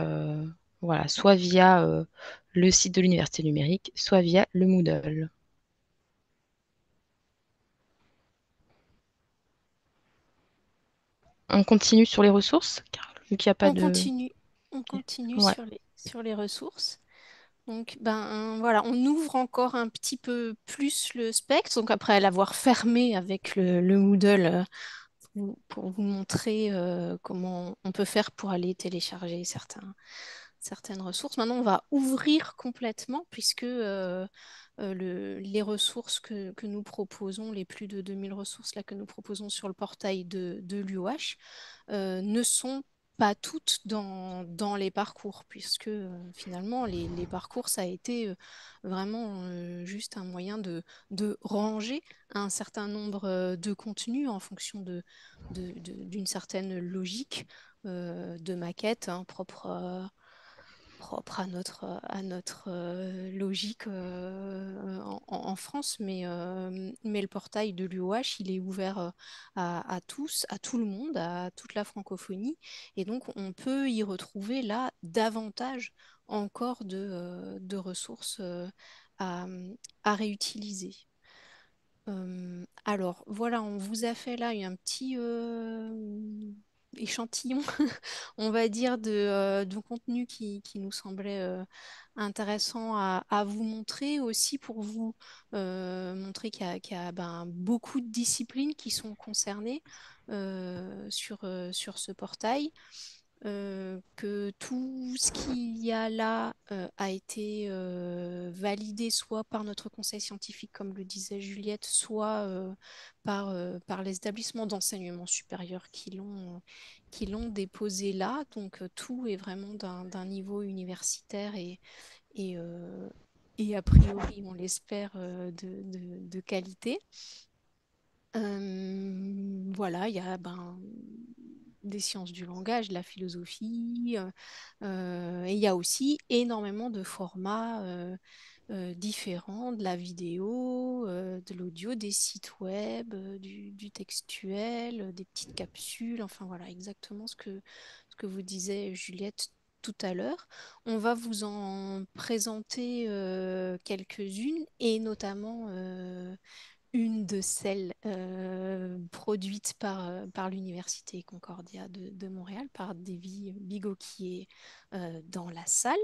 voilà, soit via le site de l'université numérique, soit via le Moodle. On continue sur les ressources, vu qu'il n'y a pas on Continue, on continue sur, les, sur les ressources. Donc, ben voilà, on ouvre encore un petit peu plus le spectre. Donc, après l'avoir fermé avec le, Moodle euh, pour, vous montrer euh, comment on peut faire pour aller télécharger certains, certaines ressources. Maintenant, on va ouvrir complètement puisque euh, euh, les ressources que, nous proposons, les plus de 2000 ressources que nous proposons sur le portail de, de l'UOH, euh, ne sont pas toutes dans, les parcours, puisque euh, finalement, les, parcours, ça a été vraiment juste un moyen de, ranger un certain nombre de contenus en fonction d'une certaine logique de maquette hein, propre propre à notre, à notre euh, logique euh, en, France, mais, euh, mais le portail de l'UOH, il est ouvert à, tous, à tout le monde, à toute la francophonie, et donc on peut y retrouver là davantage encore de, de ressources à, à, réutiliser. alors voilà, on vous a fait là un petit échantillon, *laughs* on va dire, de, euh, contenu qui, nous semblait euh, intéressant à, vous montrer, aussi pour vous euh, montrer qu'il y a, ben, beaucoup de disciplines qui sont concernées sur ce portail. Euh, que tout ce qu'il y a là euh, a été euh, validé soit par notre conseil scientifique, comme le disait Juliette, soit par, par les établissements d'enseignement supérieur qui l'ont déposé là. Donc tout est vraiment d'un niveau universitaire et, et, et, a priori, on l'espère, de, de, qualité. voilà, il y a ben, des sciences du langage, de la philosophie. Euh, euh, il y a aussi énormément de formats euh, différents, de la vidéo, de l'audio, des sites web, du, textuel, des petites capsules, enfin voilà, exactement ce que, ce que vous disait Juliette tout à l'heure. On va vous en présenter quelques-unes et notamment une de celles euh, produites par, euh, par l'Université Concordia de, Montréal, par Davy Bigot qui est euh, dans la salle.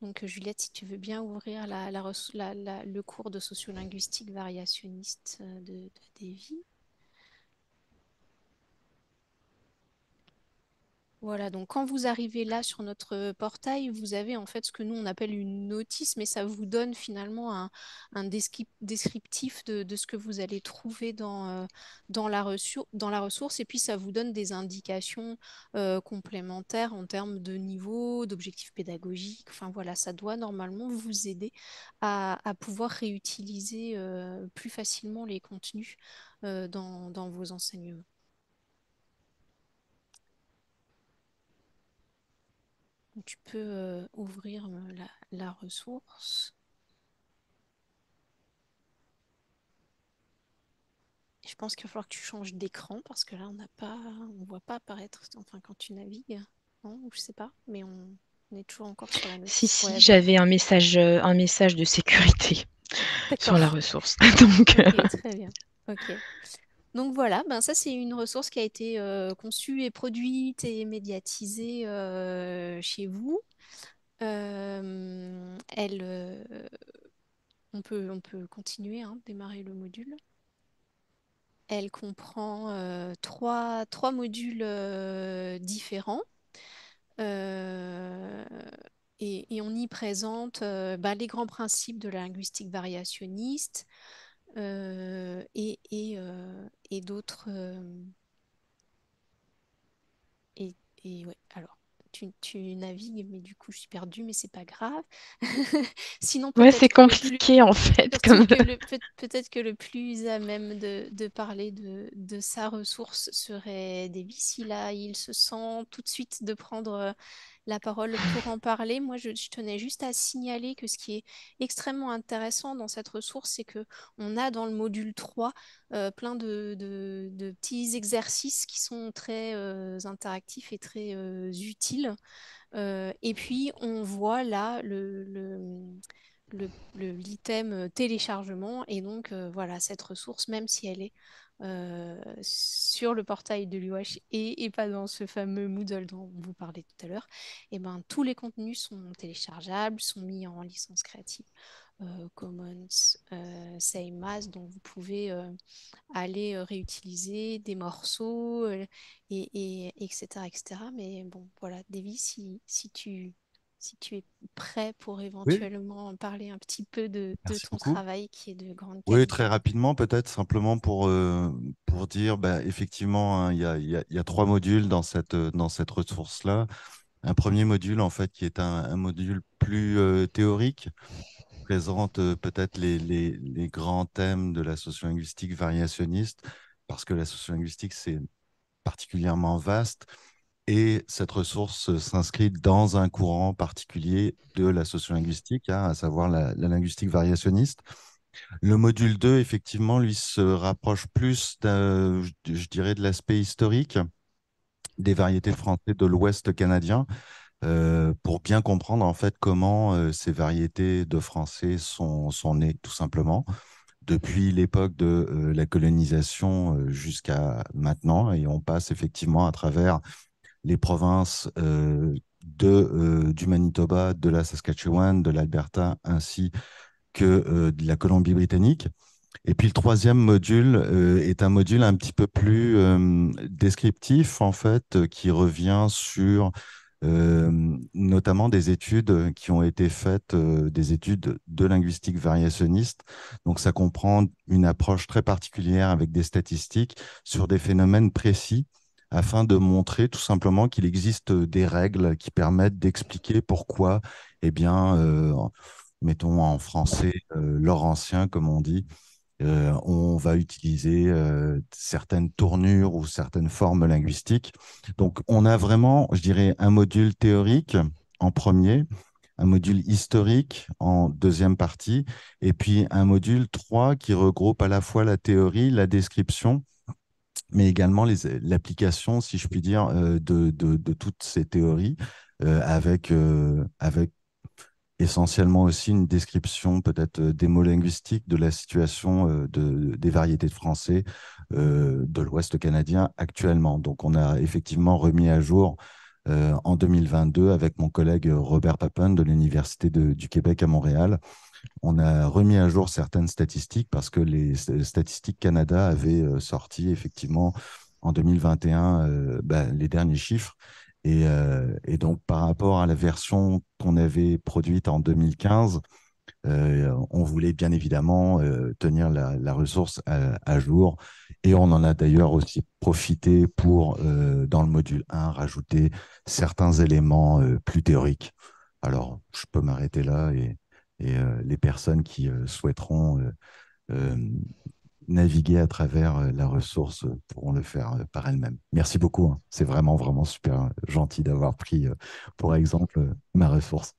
Donc Juliette, si tu veux bien ouvrir la, le cours de sociolinguistique variationniste de, de Davy. Voilà, donc quand vous arrivez là sur notre portail, vous avez en fait ce que nous on appelle une notice, mais ça vous donne finalement un, descriptif de, ce que vous allez trouver dans, euh, dans, la ressource, et puis ça vous donne des indications euh, complémentaires en termes de niveau, d'objectifs pédagogiques. Enfin voilà, ça doit normalement vous aider à, pouvoir réutiliser euh, plus facilement les contenus dans vos enseignements. Tu peux euh, ouvrir euh, la, ressource. je pense qu'il va falloir que tu changes d'écran parce que là, on n'a pas, on voit pas apparaître, enfin, quand tu navigues. Non, je sais pas, mais on, est toujours encore sur la notice. Si, si, j'avais un message, euh, un message de sécurité sur la ressource. *laughs* Donc... très bien. Ok. Donc voilà, ben ça c'est une ressource qui a été euh, conçue et produite et médiatisée euh, chez vous. Euh, elle, on peut, on peut continuer, hein, démarrer le module. Elle comprend trois, modules différents. Et, on y présente ben, les grands principes de la linguistique variationniste, et, et, euh, et d'autres. Euh, et, et ouais, alors tu, tu, navigues, mais du coup, je suis perdue, mais c'est pas grave. *laughs* Sinon, ouais, c'est compliqué en fait. Peut-être que, le plus à même de, de parler de, de, sa ressource serait Davis. Il, a, il se sent tout de suite de prendre la parole pour en parler. Moi, je, tenais juste à signaler que ce qui est extrêmement intéressant dans cette ressource, c'est que on a dans le module 3 euh, plein de, petits exercices qui sont très euh, interactifs et très euh, utiles. et puis, on voit là l'item téléchargement et donc voilà cette ressource même si elle est euh, sur le portail de l'UH et, pas dans ce fameux Moodle dont vous parlez tout à l'heure, et eh ben, tous les contenus sont téléchargeables, sont mis en licence créative. Euh, Commons, euh, Same As, vous pouvez euh, aller réutiliser des morceaux, et, etc., etc. Mais bon, voilà, Davy, si, si tu si tu es prêt pour éventuellement parler un petit peu de, ton travail qui est de grande qualité. Oui, très rapidement, peut-être simplement pour, euh, pour dire, bah, effectivement, hein, il y, a, trois modules dans cette, dans cette ressource-là. Un premier module, en fait, qui est un, module plus euh, théorique, présente euh, peut-être les, les, les, grands thèmes de la sociolinguistique variationniste, parce que la sociolinguistique, c'est particulièrement vaste et cette ressource s'inscrit dans un courant particulier de la sociolinguistique, hein, à savoir la, linguistique variationniste. Le module 2, effectivement, lui se rapproche plus, je, dirais, de l'aspect historique des variétés de français de l'Ouest canadien, euh, pour bien comprendre en fait comment euh, ces variétés de français sont, sont nées, tout simplement depuis l'époque de euh, la colonisation jusqu'à maintenant, et on passe effectivement à travers les provinces euh, de, euh, du Manitoba, de la Saskatchewan, de l'Alberta, ainsi que euh, de la Colombie-Britannique. Et puis le troisième module est un module un petit peu plus descriptif, en fait, qui revient sur notamment des études qui ont été faites, des études de linguistique variationniste. Donc ça comprend une approche très particulière avec des statistiques sur des phénomènes précis afin de montrer tout simplement qu'il existe des règles qui permettent d'expliquer pourquoi, eh bien, euh, mettons en français, euh, laurentien, comme on dit, euh, on va utiliser certaines tournures ou certaines formes linguistiques. Donc, on a vraiment, je dirais, un module théorique en premier, un module historique en deuxième partie, et puis un module 3 qui regroupe à la fois la théorie, la description mais également l'application, si je puis dire, euh, de, de, toutes ces théories, euh, avec, euh, avec essentiellement aussi une description peut-être démolinguistique de la situation de, des variétés de français de l'Ouest canadien actuellement. Donc on a effectivement remis à jour en 2022 avec mon collègue Robert Papin de l'Université du Québec à Montréal on a remis à jour certaines statistiques parce que les statistiques Canada avaient euh, sorti effectivement en 2021 euh, bah, les derniers chiffres Et, et, donc, par rapport à la version qu'on avait produite en 2015, euh, on voulait bien évidemment euh, tenir la, ressource à, jour et on en a d'ailleurs aussi profité pour, euh, dans le module 1, rajouter certains éléments plus théoriques. Alors, je peux m'arrêter là et, les personnes qui souhaiteront naviguer à travers la ressource pourront le faire par elles-mêmes. Merci beaucoup. Hein. C'est vraiment, vraiment super gentil d'avoir pris pour exemple ma ressource.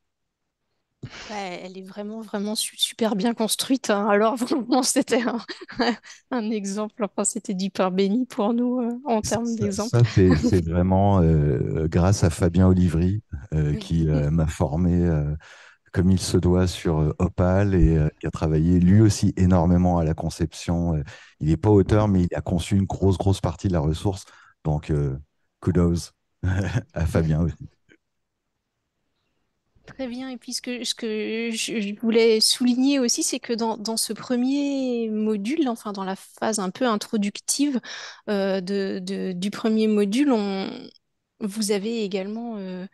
Bah, elle est vraiment, vraiment super bien construite. Hein. Alors, *laughs* vraiment, c'était *laughs* un, exemple. Enfin, c'était du pain béni pour nous euh, en termes d'exemple. C'est vraiment euh, grâce à Fabien Olivry euh, qui m'a formé comme il se doit sur Opal et qui a travaillé lui aussi énormément à la conception. il n'est pas auteur, mais il a conçu une grosse, grosse partie de la ressource. Donc, kudos *laughs* à Fabien aussi. Très bien. Et puis ce que, je, voulais souligner aussi, c'est que dans, ce premier module, enfin dans la phase un peu introductive euh, du premier module, vous avez également euh,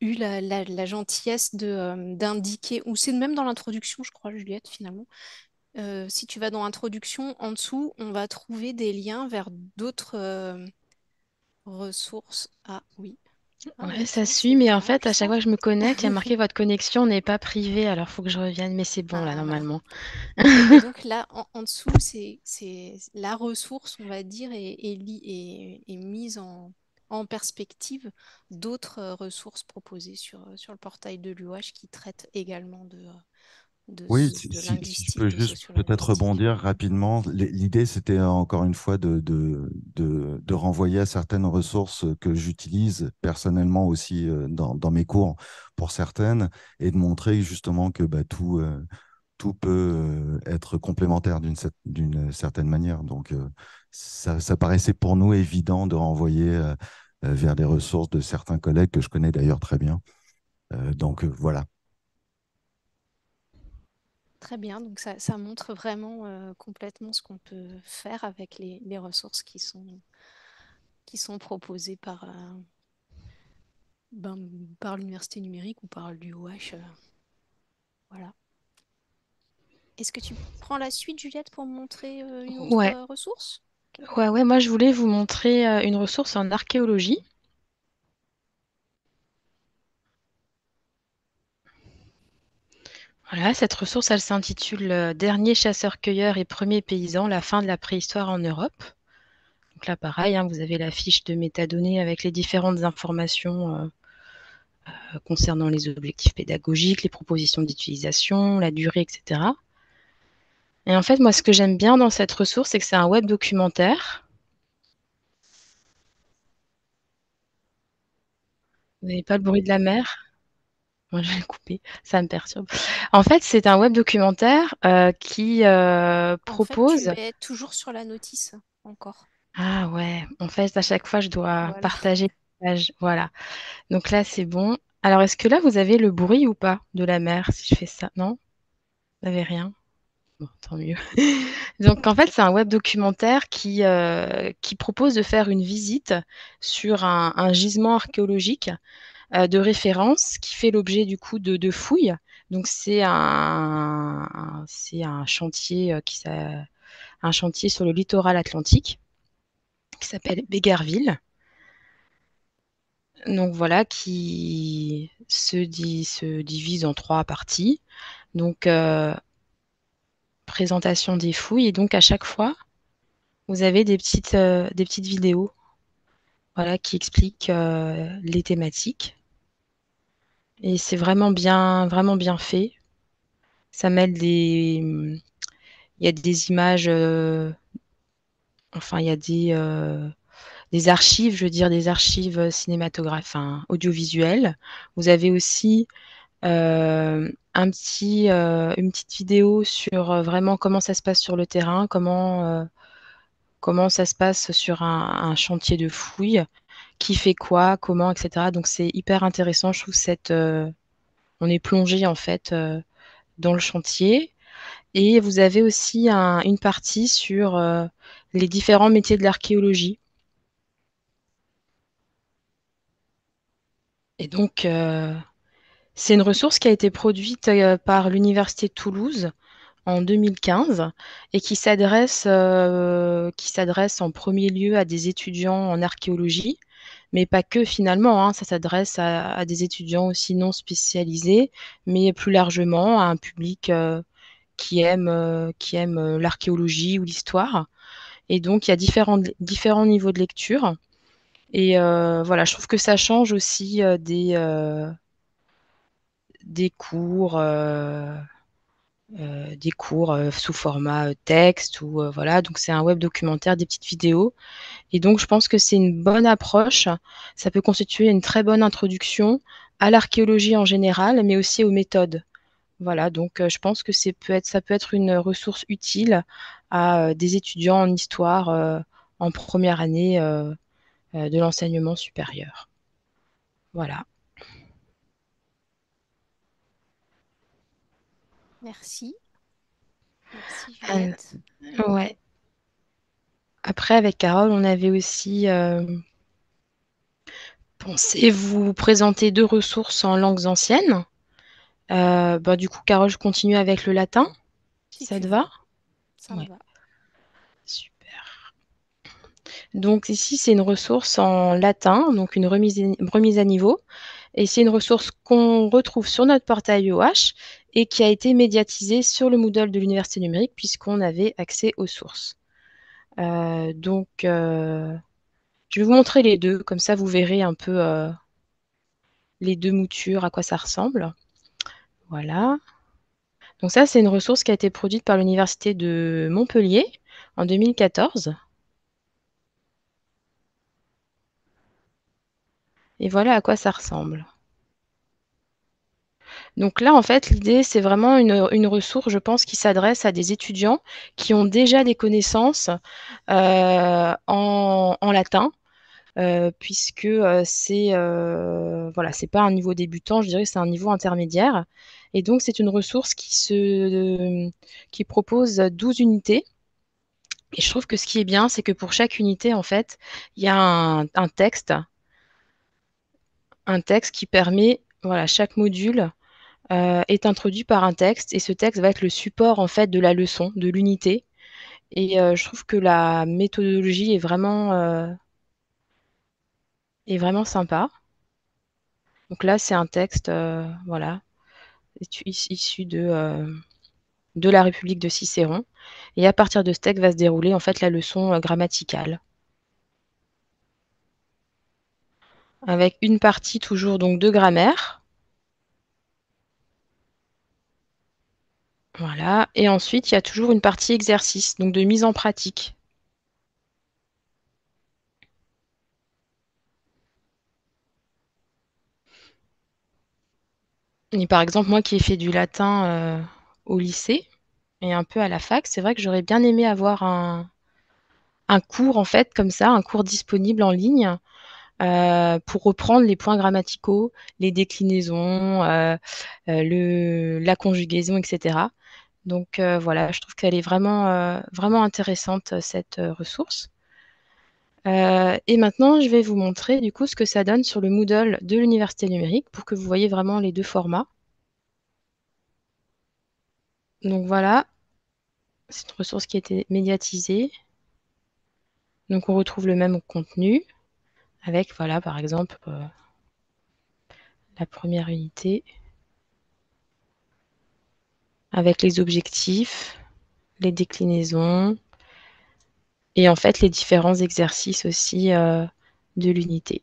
eu la, gentillesse euh, d'indiquer, ou c'est même dans l'introduction, je crois, Juliette, finalement. si tu vas dans l'introduction, en dessous, on va trouver des liens vers d'autres ressources. Ah oui. Ah ouais, ça suit, mais en fait, à chaque fois que je me connecte, il y a *laughs* marqué votre connexion n'est pas privée, alors il faut que je revienne, mais c'est bon là, ah, normalement. donc *laughs* là, en, dessous, c'est la ressource, on va dire, et, mise en, perspective d'autres euh, ressources proposées sur, sur le portail de l'UH qui traitent également de, oui, si, je peux juste peut-être rebondir rapidement. L'idée, c'était encore une fois de, de, de, renvoyer à certaines ressources que j'utilise personnellement aussi euh, dans, dans, mes cours pour certaines et de montrer justement que bah, tout, euh, tout peut euh, être complémentaire d'une certaine manière. Donc, ça, ça, paraissait pour nous évident de renvoyer vers des ressources de certains collègues que je connais d'ailleurs très bien. donc, voilà. Très bien, donc ça, montre vraiment euh, complètement ce qu'on peut faire avec les, ressources qui sont, qui sont proposées par, euh, ben, par l'université numérique ou par l'UOH. Euh, voilà. Est-ce que tu prends la suite, Juliette, pour montrer une autre ressource? Ouais, ouais, moi je voulais vous montrer une ressource en archéologie. Voilà, cette ressource, elle s'intitule euh, Dernier chasseur-cueilleur et premier paysan, la fin de la préhistoire en Europe. Donc là, pareil, hein, vous avez la fiche de métadonnées avec les différentes informations euh, euh, concernant les objectifs pédagogiques, les propositions d'utilisation, la durée, etc. Et en fait, moi, ce que j'aime bien dans cette ressource, c'est que c'est un web documentaire. Vous n'avez pas le bruit de la mer? Moi, je vais couper, ça me perturbe. En fait, c'est un web documentaire euh, qui euh, propose. En fait, tu es toujours sur la notice encore. Ah ouais, en fait, à chaque fois, je dois partager la page. Voilà. Donc là, c'est bon. Alors, est-ce que là, vous avez le bruit ou pas de la mer si je fais ça? Non? Vous n'avez rien? Bon, tant mieux. *laughs* Donc, en fait, c'est un web documentaire qui, euh, qui propose de faire une visite sur un gisement archéologique euh, de référence qui fait l'objet du coup de, fouilles. Donc c'est euh, un chantier sur le littoral atlantique qui s'appelle Bégarville. Donc voilà, qui se, se divise en trois parties. Donc présentation des fouilles et donc à chaque fois vous avez des petites, des petites vidéos voilà, qui expliquent les thématiques. Et c'est vraiment bien, vraiment bien fait. Ça mêle des. Il y a des images. Euh, enfin, il y a des, euh, des archives, je veux dire, des archives cinématographiques, enfin, audiovisuelles. Vous avez aussi euh, un petit, une petite vidéo sur vraiment comment ça se passe sur le terrain, comment, comment ça se passe sur un, un chantier de fouilles qui fait quoi, comment, etc. Donc c'est hyper intéressant. Je trouve cette, euh, on est plongé en fait euh, dans le chantier. Et vous avez aussi une partie sur euh, les différents métiers de l'archéologie. Et donc, euh, c'est une ressource qui a été produite euh, par l'Université de Toulouse en 2015 et qui s'adresse euh, qui s'adresse en premier lieu à des étudiants en archéologie, mais pas que finalement. Hein, ça s'adresse à, des étudiants aussi non spécialisés, mais plus largement à un public euh, qui aime, qui aime l'archéologie ou l'histoire. Et donc, il y a différents, différents niveaux de lecture. Et voilà, je trouve que ça change aussi euh, des, euh, des cours, des cours sous format texte ou voilà. Donc c'est un web documentaire, des petites vidéos. Et donc je pense que c'est une bonne approche. Ça peut constituer une très bonne introduction à l'archéologie en général, mais aussi aux méthodes. Voilà, donc je pense que peut être, ça peut être une ressource utile à des étudiants en histoire en première année de l'enseignement supérieur. Voilà. Merci. Merci Juliette. Euh, ouais. Après, avec Carole, on avait aussi euh, pensé vous présenter deux ressources en langues anciennes. Euh, bah, du coup, Carole, je continue avec le latin. Si ça te va? Ça me va. Donc ici, c'est une ressource en latin, donc une remise, remise à niveau. Et c'est une ressource qu'on retrouve sur notre portail OH et qui a été médiatisée sur le Moodle de l'Université numérique puisqu'on avait accès aux sources. Euh, donc, euh, je vais vous montrer les deux, comme ça vous verrez un peu euh, les deux moutures, à quoi ça ressemble. Voilà. Donc ça, c'est une ressource qui a été produite par l'Université de Montpellier en 2014. Et voilà à quoi ça ressemble. Donc là, en fait, l'idée, c'est vraiment une, ressource, je pense, qui s'adresse à des étudiants qui ont déjà des connaissances euh, en, latin, euh, puisque euh, c'est voilà, c'est pas un niveau débutant, je dirais, c'est un niveau intermédiaire. Et donc, c'est une ressource qui, se, qui propose 12 unités. Et je trouve que ce qui est bien, c'est que pour chaque unité, en fait, il y a un texte un texte qui permet, voilà, chaque module euh, est introduit par un texte et ce texte va être le support en fait de la leçon, de l'unité. Et euh, je trouve que la méthodologie est vraiment, euh, est vraiment sympa. Donc là, c'est un texte, voilà, issu de, de la République de Cicéron. Et à partir de ce texte va se dérouler en fait la leçon grammaticale. avec une partie toujours donc de grammaire. Voilà, et ensuite il y a toujours une partie exercice, donc de mise en pratique. Et par exemple, moi qui ai fait du latin euh, au lycée et un peu à la fac, c'est vrai que j'aurais bien aimé avoir un, cours en fait comme ça, un cours disponible en ligne euh, pour reprendre les points grammaticaux, les déclinaisons, euh, la conjugaison, etc. Donc voilà, je trouve qu'elle est vraiment, vraiment intéressante, cette ressource. et maintenant, je vais vous montrer du coup ce que ça donne sur le Moodle de l'Université numérique pour que vous voyez vraiment les deux formats. Donc voilà, c'est une ressource qui a été médiatisée. Donc on retrouve le même contenu avec, voilà, par exemple, euh, la première unité, avec les objectifs, les déclinaisons, et en fait les différents exercices aussi euh, de l'unité.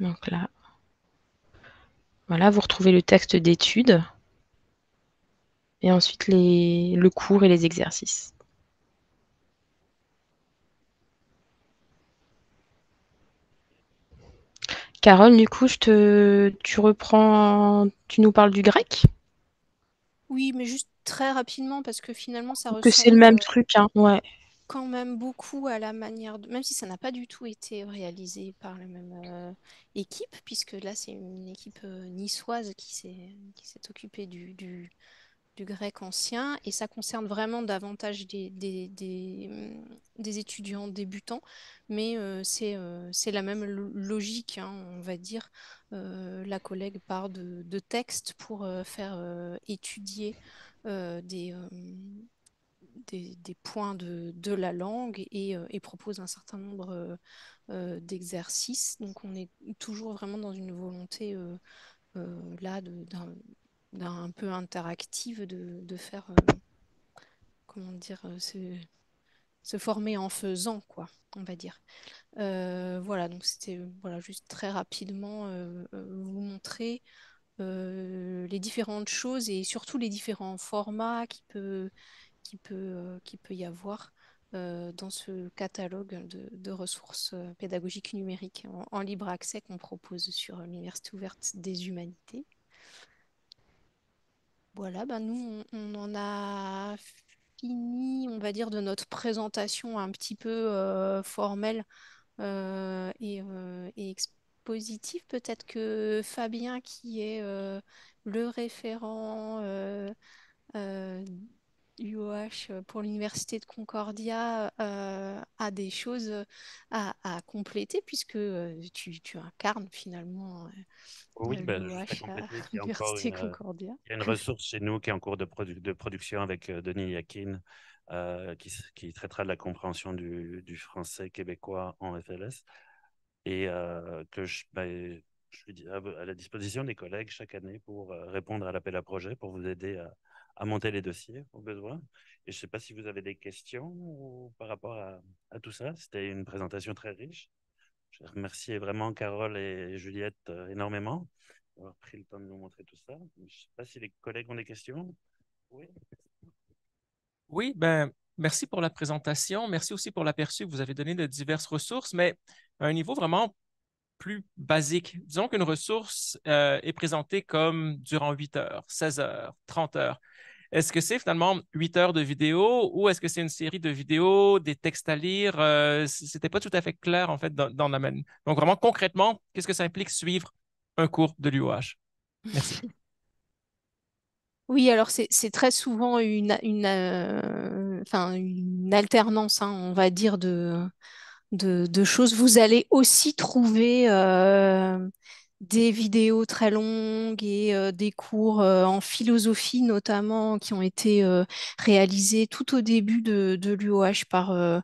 Donc là, voilà, vous retrouvez le texte d'étude et ensuite les, le cours et les exercices. Carole, du coup, je te, tu reprends, tu nous parles du grec? Oui, mais juste très rapidement parce que finalement ça ressemble. Que c'est le même truc, hein, ouais. quand même beaucoup à la manière, de... même si ça n'a pas du tout été réalisé par la même équipe, puisque là c'est une équipe niçoise qui s'est occupée du, du, du grec ancien et ça concerne vraiment davantage des, des, des, hum, étudiants débutants, mais euh, euh, c'est la même logique, hein, on va dire. Euh, la collègue part de, de textes pour faire étudier des, des, points de, de, la langue et, et, propose un certain nombre d'exercices. Donc on est toujours vraiment dans une volonté là d'un un peu interactive de, faire, euh, comment dire, euh, se, former en faisant, quoi, on va dire. Euh, voilà, donc c'était voilà, juste très rapidement vous montrer les différentes choses et surtout les différents formats qui peut, qui peut, qui peut y avoir. dans ce catalogue de, ressources pédagogiques numériques en libre accès qu'on propose sur l'Université ouverte des humanités. Voilà, ben nous, on, en a fini, on va dire, de notre présentation un petit peu euh, formelle euh, euh, et, expositive. Peut-être que Fabien, qui est le référent UOH pour l'Université de Concordia, a des choses à, compléter, puisque tu, tu incarnes finalement oui, ben, il, y a une, il y a une ressource chez nous qui est en cours de, de production avec euh, Denis Yakin, euh, qui, qui, traitera de la compréhension du, du français québécois en FLS. Et euh, que je, ben, je suis à, la disposition des collègues chaque année pour répondre à l'appel à projet, pour vous aider à, à, monter les dossiers au besoin. Et je ne sais pas si vous avez des questions par rapport à, tout ça. C'était une présentation très riche. Je remercie vraiment Carole et Juliette euh, énormément d'avoir pris le temps de nous montrer tout ça. Je ne sais pas si les collègues ont des questions. Oui. Oui, ben, merci pour la présentation. Merci aussi pour l'aperçu que vous avez donné de diverses ressources, mais à un niveau vraiment plus basique. Disons qu'une ressource euh, est présentée comme durant 8 heures, 16 heures, 30 heures. Est-ce que c'est finalement huit heures de vidéo ou est-ce que c'est une série de vidéos, des textes à lire? Euh, C'était pas tout à fait clair, en fait, dans, la même. Donc, vraiment, concrètement, qu'est-ce que ça implique suivre un cours de l'UOH? Merci. *laughs* Oui, alors c'est très souvent une, une, euh, alternance, hein, on va dire, de, de, choses. Vous allez aussi trouver euh, des vidéos très longues et euh, des cours euh, en philosophie notamment qui ont été euh, réalisés tout au début de, l'UOH par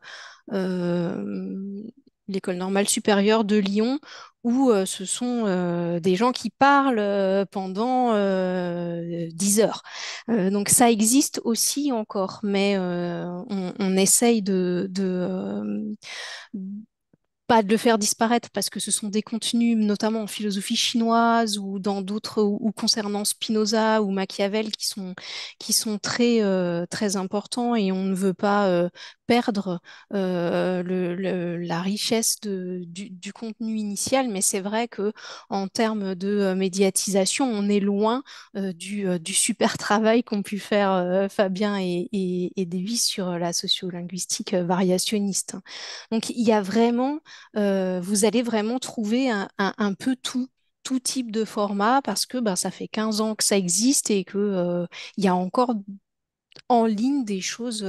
l'École normale supérieure de Lyon, où ce sont des gens qui parlent pendant 10 heures. donc ça existe aussi encore, mais on, essaye de pas de le faire disparaître parce que ce sont des contenus, notamment en philosophie chinoise ou dans d'autres, ou, concernant Spinoza ou Machiavel, qui sont, qui sont très, euh, très importants et on ne veut pas euh, perdre euh, la richesse du, contenu initial, mais c'est vrai que en termes de médiatisation, on est loin du, du, super *laughs* travail qu'ont pu faire Fabien et, et, Davis sur la sociolinguistique variationniste. Donc il y a vraiment euh, vous allez vraiment trouver un, peu tout type de format parce que ben, ça fait 15 ans que ça existe et qu'il euh, il y a encore en ligne des choses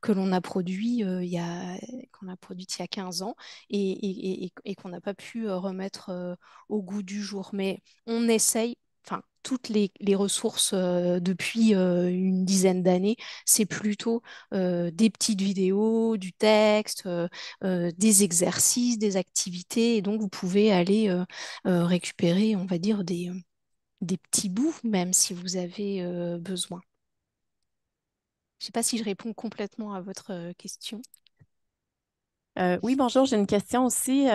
que l'on a produit il y a qu'on a produites il y a 15 ans et, et, et qu'on n'a pas pu remettre au goût du jour. Mais on essaye enfin, toutes les, ressources euh, depuis une dizaine d'années, c'est plutôt des petites vidéos, du texte, des exercices, des activités. Et donc, vous pouvez aller récupérer, on va dire, des, des petits bouts, même si vous avez besoin. Je ne sais pas si je réponds complètement à votre question. oui, bonjour, j'ai une question aussi.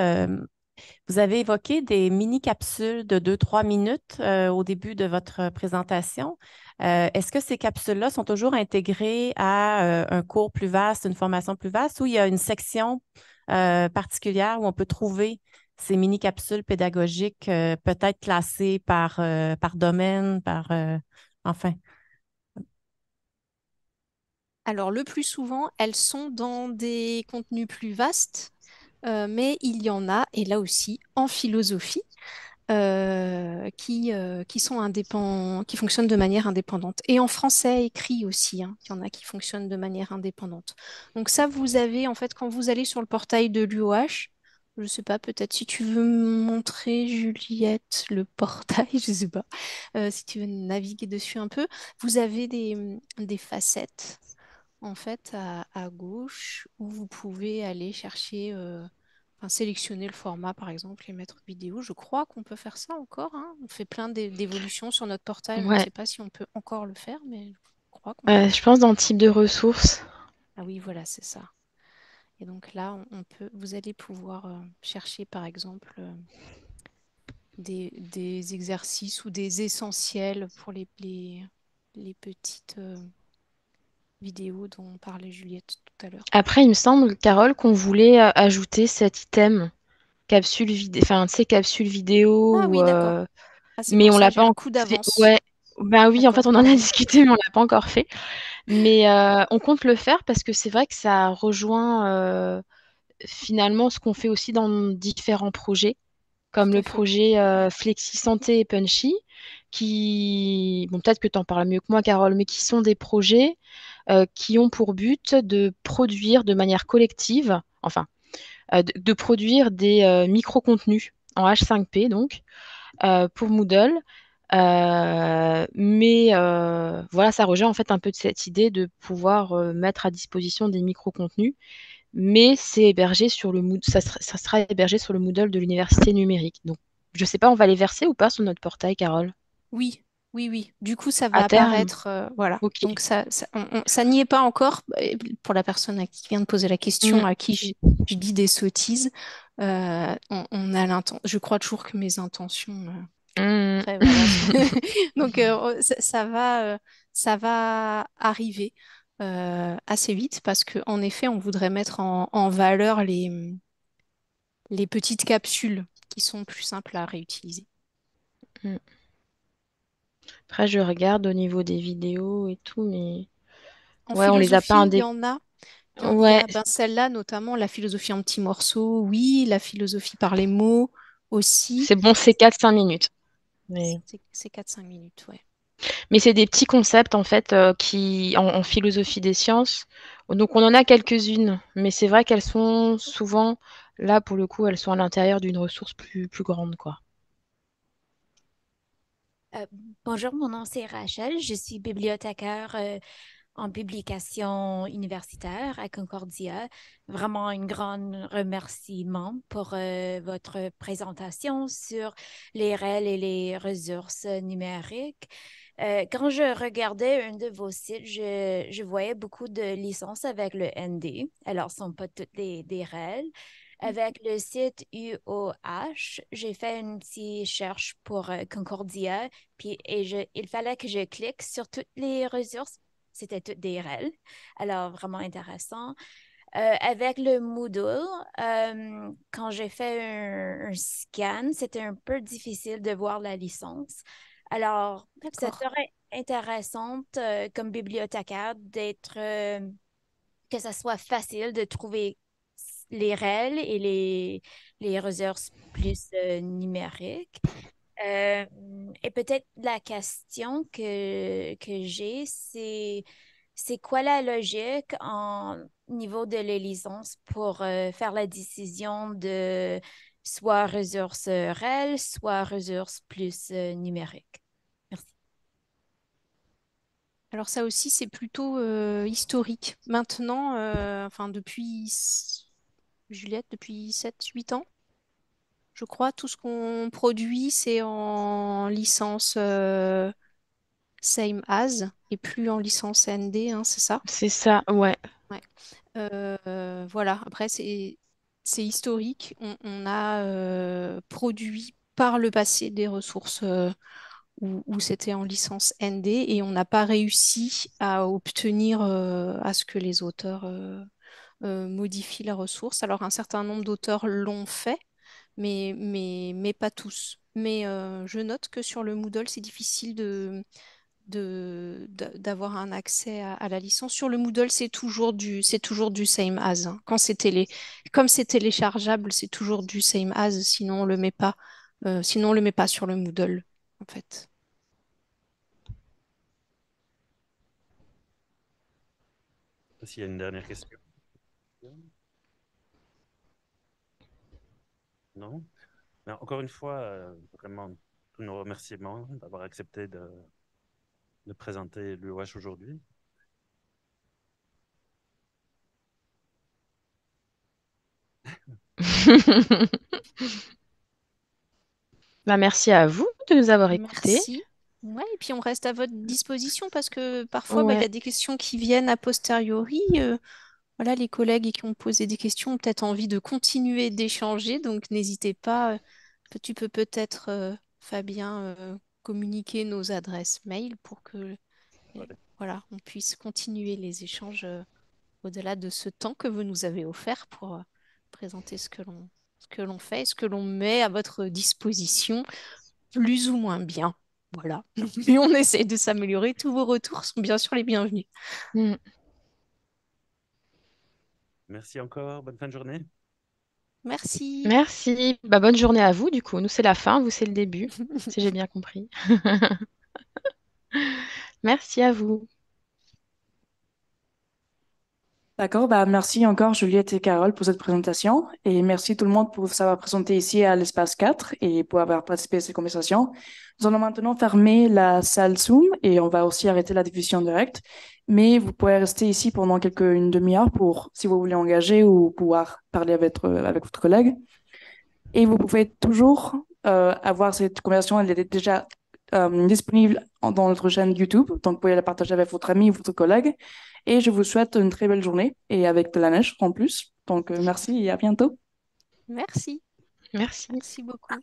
Vous avez évoqué des mini-capsules de 2-3 minutes au début de votre présentation. Est-ce que ces capsules-là sont toujours intégrées à un cours plus vaste, une formation plus vaste, ou il y a une section particulière où on peut trouver ces mini-capsules pédagogiques, peut-être classées par, par domaine, par enfin? Alors, le plus souvent, elles sont dans des contenus plus vastes, mais il y en a, et là aussi, en philosophie. Euh, qui, euh, qui fonctionnent de manière indépendante. Et en français écrit aussi, hein, il y en a qui fonctionnent de manière indépendante. Donc ça, vous avez, en fait, quand vous allez sur le portail de l'UOH, je ne sais pas, peut-être si tu veux montrer, Juliette, le portail, *laughs* je ne sais pas, euh, si tu veux naviguer dessus un peu, vous avez des facettes, en fait, à, à, gauche, où vous pouvez aller chercher sélectionner le format, par exemple, et mettre vidéo. Je crois qu'on peut faire ça encore. Hein. On fait plein d'évolutions sur notre portail. Je ne sais pas si on peut encore le faire, mais je crois qu'on euh, Je pense dans le type de ressources. Ah oui, voilà, c'est ça. Et donc là, on peut, vous allez pouvoir euh, chercher, par exemple, euh, des, des, exercices ou des essentiels pour les, les, les petites vidéo dont parlait Juliette tout à l'heure. Après, il me semble, Carole, qu'on voulait euh, ajouter cet item capsule vidéo, enfin, tu sais, capsule vidéo. Ah oui. Euh, ah, mais on l'a pas encore d'avance. Ouais. Ben oui, en fait, on en a *laughs* discuté, mais on l'a pas encore fait. Mais euh, on compte le faire parce que c'est vrai que ça rejoint finalement ce qu'on fait aussi dans différents projets, comme le projet Flexi Santé et Punchy, qui, bon, peut-être que tu en parles mieux que moi, Carole, mais qui sont des projets euh, qui ont pour but de produire de manière collective, enfin, euh, de, produire des euh, micro-contenus en H5P, donc, pour Moodle. mais voilà, ça rejoint en fait un peu de cette idée de pouvoir mettre à disposition des micro-contenus, mais c'est hébergé sur le ça, ça, sera hébergé sur le Moodle de l'université numérique. Donc, je ne sais pas, on va les verser ou pas sur notre portail, Carole? Oui, oui, oui. Du coup, ça va apparaître. Euh, voilà. Donc, ça, ça, n'y est pas encore. Pour la personne qui vient de poser la question, mm. à qui je, dis des sottises, euh, on, a l'intention. Je crois toujours que mes intentions. Euh, mm. *laughs* *laughs* Donc, ça, va, ça va arriver assez vite parce qu'en effet, on voudrait mettre en, valeur les, les petites capsules qui sont plus simples à réutiliser. Mm. Après, je regarde au niveau des vidéos et tout, mais ouais, on les a pas Il y en a. Ouais. Ben, celle-là, notamment la philosophie en petits morceaux, oui, la philosophie par les mots aussi. C'est bon, c'est 4-5 minutes. Mais... C'est 4-5 minutes, ouais. Mais c'est des petits concepts en fait euh, qui en, philosophie des sciences. Donc on en a quelques-unes, mais c'est vrai qu'elles sont souvent là pour le coup, elles sont à l'intérieur d'une ressource plus, plus grande quoi. Euh, bonjour, mon nom c'est Rachel. Je suis bibliothécaire euh, en publication universitaire à Concordia. Vraiment un grand remerciement pour euh, votre présentation sur les REL et les ressources numériques. quand je regardais un de vos sites, je, voyais beaucoup de licences avec le ND. Alors, ce ne sont pas toutes des, des REL. Mmh. Avec le site UOH, j'ai fait une petite recherche pour euh, Concordia, puis et je, il fallait que je clique sur toutes les ressources. C'était toutes des REL, alors vraiment intéressant. Euh, avec le Moodle, euh, quand j'ai fait un, scan, c'était un peu difficile de voir la licence. Alors, ça serait intéressant comme bibliothécaire d'être que ça soit facile de trouver les REL et les, les ressources plus euh, numériques. Euh, et peut-être la question que, que j'ai, c'est c'est quoi la logique en niveau de licences pour euh, faire la décision de soit ressources REL, soit ressources plus numériques? Alors ça aussi, c'est plutôt historique. Maintenant, enfin depuis Juliette, depuis 7-8 ans. Je crois tout ce qu'on produit, c'est en licence euh, Same As et plus en licence ND, hein, c'est ça? C'est ça, ouais. Euh, voilà, après, c'est historique. On, a euh, produit par le passé des ressources où, où c'était en licence ND et on n'a pas réussi à obtenir à ce que les auteurs modifie la ressource. Alors, un certain nombre d'auteurs l'ont fait, mais, mais, mais pas tous. Mais euh, je note que sur le Moodle, c'est difficile de, d'avoir un accès à, la licence. Sur le Moodle, c'est toujours du, c'est toujours du same as. Hein. Quand c'est télé, comme c'est téléchargeable, c'est toujours du same as. Sinon, on le met pas. Euh, sinon, on le met pas sur le Moodle, en fait. S'il y a une dernière question. Non. Mais encore une fois, euh, vraiment tous nos remerciements d'avoir accepté de, de présenter l'UOH aujourd'hui. *laughs* bah, merci à vous de nous avoir écoutés. Merci. Ouais, et puis on reste à votre disposition parce que parfois bah, il y a des questions qui viennent a posteriori. Euh, voilà, les collègues qui ont posé des questions ont peut-être envie de continuer d'échanger, donc n'hésitez pas. Euh, tu peux peut-être, euh, Fabien, communiquer nos adresses mail pour que voilà, on puisse continuer les échanges euh, au-delà de ce temps que vous nous avez offert pour euh, présenter ce que l'on ce que l'on fait, ce que l'on met à votre disposition, plus ou moins bien. Voilà. *laughs* Mais on essaie de s'améliorer. Tous vos retours sont bien sûr les bienvenus. Mm. Merci encore. Bonne fin de journée. Merci. Merci. Bah, bonne journée à vous, du coup. Nous, c'est la fin, vous, c'est le début, *laughs* si j'ai bien compris. *laughs* Merci à vous. D'accord, bah merci encore Juliette et Carole pour cette présentation et merci tout le monde pour s'avoir présenté ici à l'espace 4 et pour avoir participé à cette conversation. Nous allons maintenant fermer la salle Zoom et on va aussi arrêter la diffusion directe, mais vous pouvez rester ici pendant quelques une demi-heure pour si vous voulez engager ou pouvoir parler avec, avec votre collègue. Et vous pouvez toujours euh, avoir cette conversation, elle est déjà euh, disponible dans notre chaîne YouTube. Donc, vous pouvez la partager avec votre ami ou votre collègue. Et je vous souhaite une très belle journée et avec de la neige en plus. Donc, euh, merci et à bientôt. Merci. Merci. Merci beaucoup.